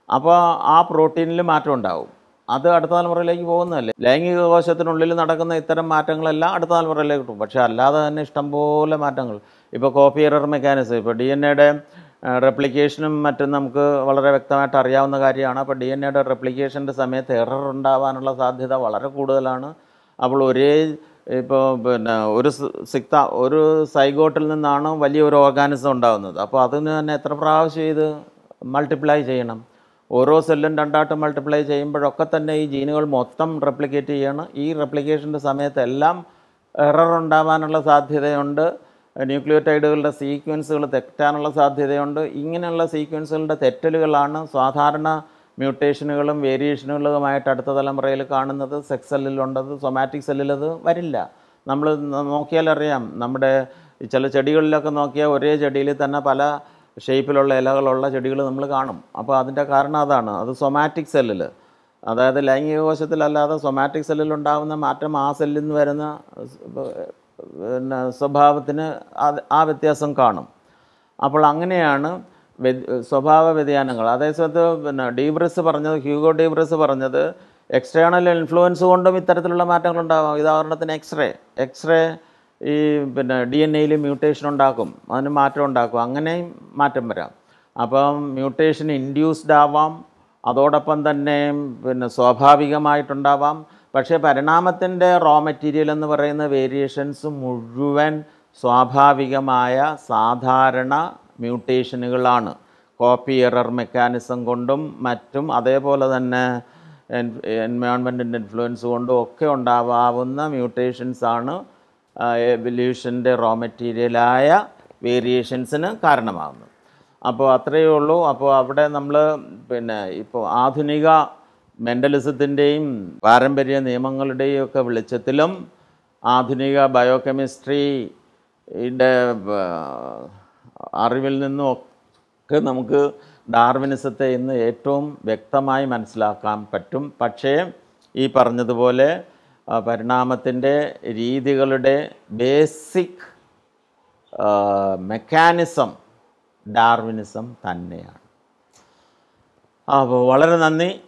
അപ്പോൾ ആ പ്രോട്ടീനിൽ മാറ്റം ഉണ്ടാവും. അത് അടുത്ത തലമുറയിലേക്ക് പോകുന്നതല്ലേ? ലൈംഗിക കോശത്തിനുള്ളിൽ നടക്കുന്ന ഇത്തരം മാറ്റങ്ങളെല്ലാം അടുത്ത തലമുറയിലേക്ക് കിട്ടും പക്ഷേ അല്ലാതെ തന്നെ ഇഷ്ടംപോലെ മാറ്റങ്ങൾ. ഇപ്പോൾ കോപ്പി എറർ മെക്കാനിസം ഇപ്പോൾ ഡി എൻ എയുടെ റെപ്ലിക്കേഷനും മറ്റും നമുക്ക് വളരെ വ്യക്തമായിട്ട് അറിയാവുന്ന കാര്യമാണ്. അപ്പോൾ ഡി എൻ എയുടെ റെപ്ലിക്കേഷന്റെ സമയത്ത് എറർ ഉണ്ടാവാനുള്ള സാധ്യത വളരെ കൂടുതലാണ്. അപ്പോൾ ഒരേ ഇപ്പോൾ പിന്നെ ഒരു സിക്ത ഒരു സൈഗോട്ടിൽ നിന്നാണ് വലിയൊരു ഓർഗാനിസം ഉണ്ടാകുന്നത് അപ്പോൾ അതിന് തന്നെ എത്ര പ്രാവശ്യം ഇത് മൾട്ടിപ്ലൈ ചെയ്യണം? ഓരോ സെല്ലും രണ്ടായിട്ട് മൾട്ടിപ്ലൈ ചെയ്യുമ്പോഴൊക്കെ തന്നെ ഈ ജീനുകൾ മൊത്തം റെപ്ലിക്കേറ്റ് ചെയ്യണം. ഈ റെപ്ലിക്കേഷന്റെ സമയത്ത് എല്ലാം എറർ ഉണ്ടാവാനുള്ള സാധ്യതയുണ്ട്. ന്യൂക്ലിയോടൈഡുകളുടെ സീക്വൻസുകൾ തെറ്റാനുള്ള സാധ്യതയുണ്ട്. ഇങ്ങനെയുള്ള സീക്വൻസുകളുടെ തെറ്റലുകളാണ് സാധാരണ മ്യൂട്ടേഷനുകളും വേരിയേഷനുകളുമായിട്ട് അടുത്ത തലമുറയിൽ കാണുന്നത്. സെക്സ് സെല്ലിലുണ്ടത് സൊമാറ്റിക് സെല്ലിലത് വരില്ല. നമ്മൾ നോക്കിയാലറിയാം. നമ്മുടെ ചില ചെടികളിലൊക്കെ നോക്കിയാൽ ഒരേ ചെടിയിൽ തന്നെ പല ഷേപ്പിലുള്ള ഇലകളുള്ള ചെടികൾ നമ്മൾ കാണും. അപ്പോൾ അതിന്റെ കാരണം അതാണ്. അത് സൊമാറ്റിക് സെല്ലിൽ. അതായത് ലൈംഗിക കോശത്തിലല്ലാതെ സൊമാറ്റിക് സെല്ലിൽ ഉണ്ടാകുന്ന മാറ്റം ആ സെല്ലിൽ നിന്ന് വരുന്ന പിന്നെ സ്വഭാവത്തിന് ആ വ്യത്യാസം കാണും. അപ്പോൾ അങ്ങനെയാണ് സ്വഭാവ വ്യതിയാനങ്ങൾ. അതേസമയത്ത് പിന്നെ ഡീബ്രസ് പറഞ്ഞത് ഹ്യൂഗോ ഡീബ്രസ് പറഞ്ഞത് എക്സ്റ്റേണൽ ഇൻഫ്ലുവൻസ് കൊണ്ടും ഇത്തരത്തിലുള്ള മാറ്റങ്ങൾ ഉണ്ടാകാം ഉദാഹരണത്തിന് എക്സ്റേ എക്സ്റേ ഈ പിന്നെ ഡി എൻ എയിൽ മ്യൂട്ടേഷൻ ഉണ്ടാക്കും അതിന് മാറ്റം ഉണ്ടാക്കും അങ്ങനെയും മാറ്റം വരാം. അപ്പം മ്യൂട്ടേഷൻ ഇൻഡ്യൂസ്ഡ് ആവാം അതോടൊപ്പം തന്നെ പിന്നെ സ്വാഭാവികമായിട്ടുണ്ടാവാം. പക്ഷേ പരിണാമത്തിന്റെ റോ മെറ്റീരിയൽ എന്ന് പറയുന്ന വേരിയേഷൻസ് മുഴുവൻ സ്വാഭാവികമായ സാധാരണ മ്യൂട്ടേഷനുകളാണ് കോപ്പി എറർ മെക്കാനിസം കൊണ്ടും മറ്റും അതേപോലെ തന്നെ എൻവയോൺമെന്റിന്റെ ഇൻഫ്ലുവൻസ് കൊണ്ടും ഒക്കെ ഉണ്ടാവാവുന്ന മ്യൂട്ടേഷൻസാണ് ആണ് എവല്യൂഷന്റെ റോ മെറ്റീരിയലായ വേരിയേഷൻസിന് കാരണമാകുന്നു അപ്പോൾ അത്രയേ ഉള്ളൂ. അപ്പോൾ അവിടെ നമ്മൾ പിന്നെ ഇപ്പോൾ ആധുനിക മെന്റലിസത്തിന്റെയും പാരമ്പര്യ നിയമങ്ങളുടെയും ഒക്കെ വെളിച്ചത്തിലും ആധുനിക ബയോകെമിസ്ട്രിയുടെ അറിവിൽ നിന്നും ഒക്കെ നമുക്ക് ഡാർവിനിസത്തെ ഇന്ന് ഏറ്റവും വ്യക്തമായി മനസ്സിലാക്കാൻ പറ്റും. പക്ഷേ ഈ പറഞ്ഞതുപോലെ പരിണാമത്തിന്റെ രീതികളുടെ ബേസിക് മെക്കാനിസം ഡാർവിനിസം തന്നെയാണ്. അപ്പോൾ വളരെ നന്ദി.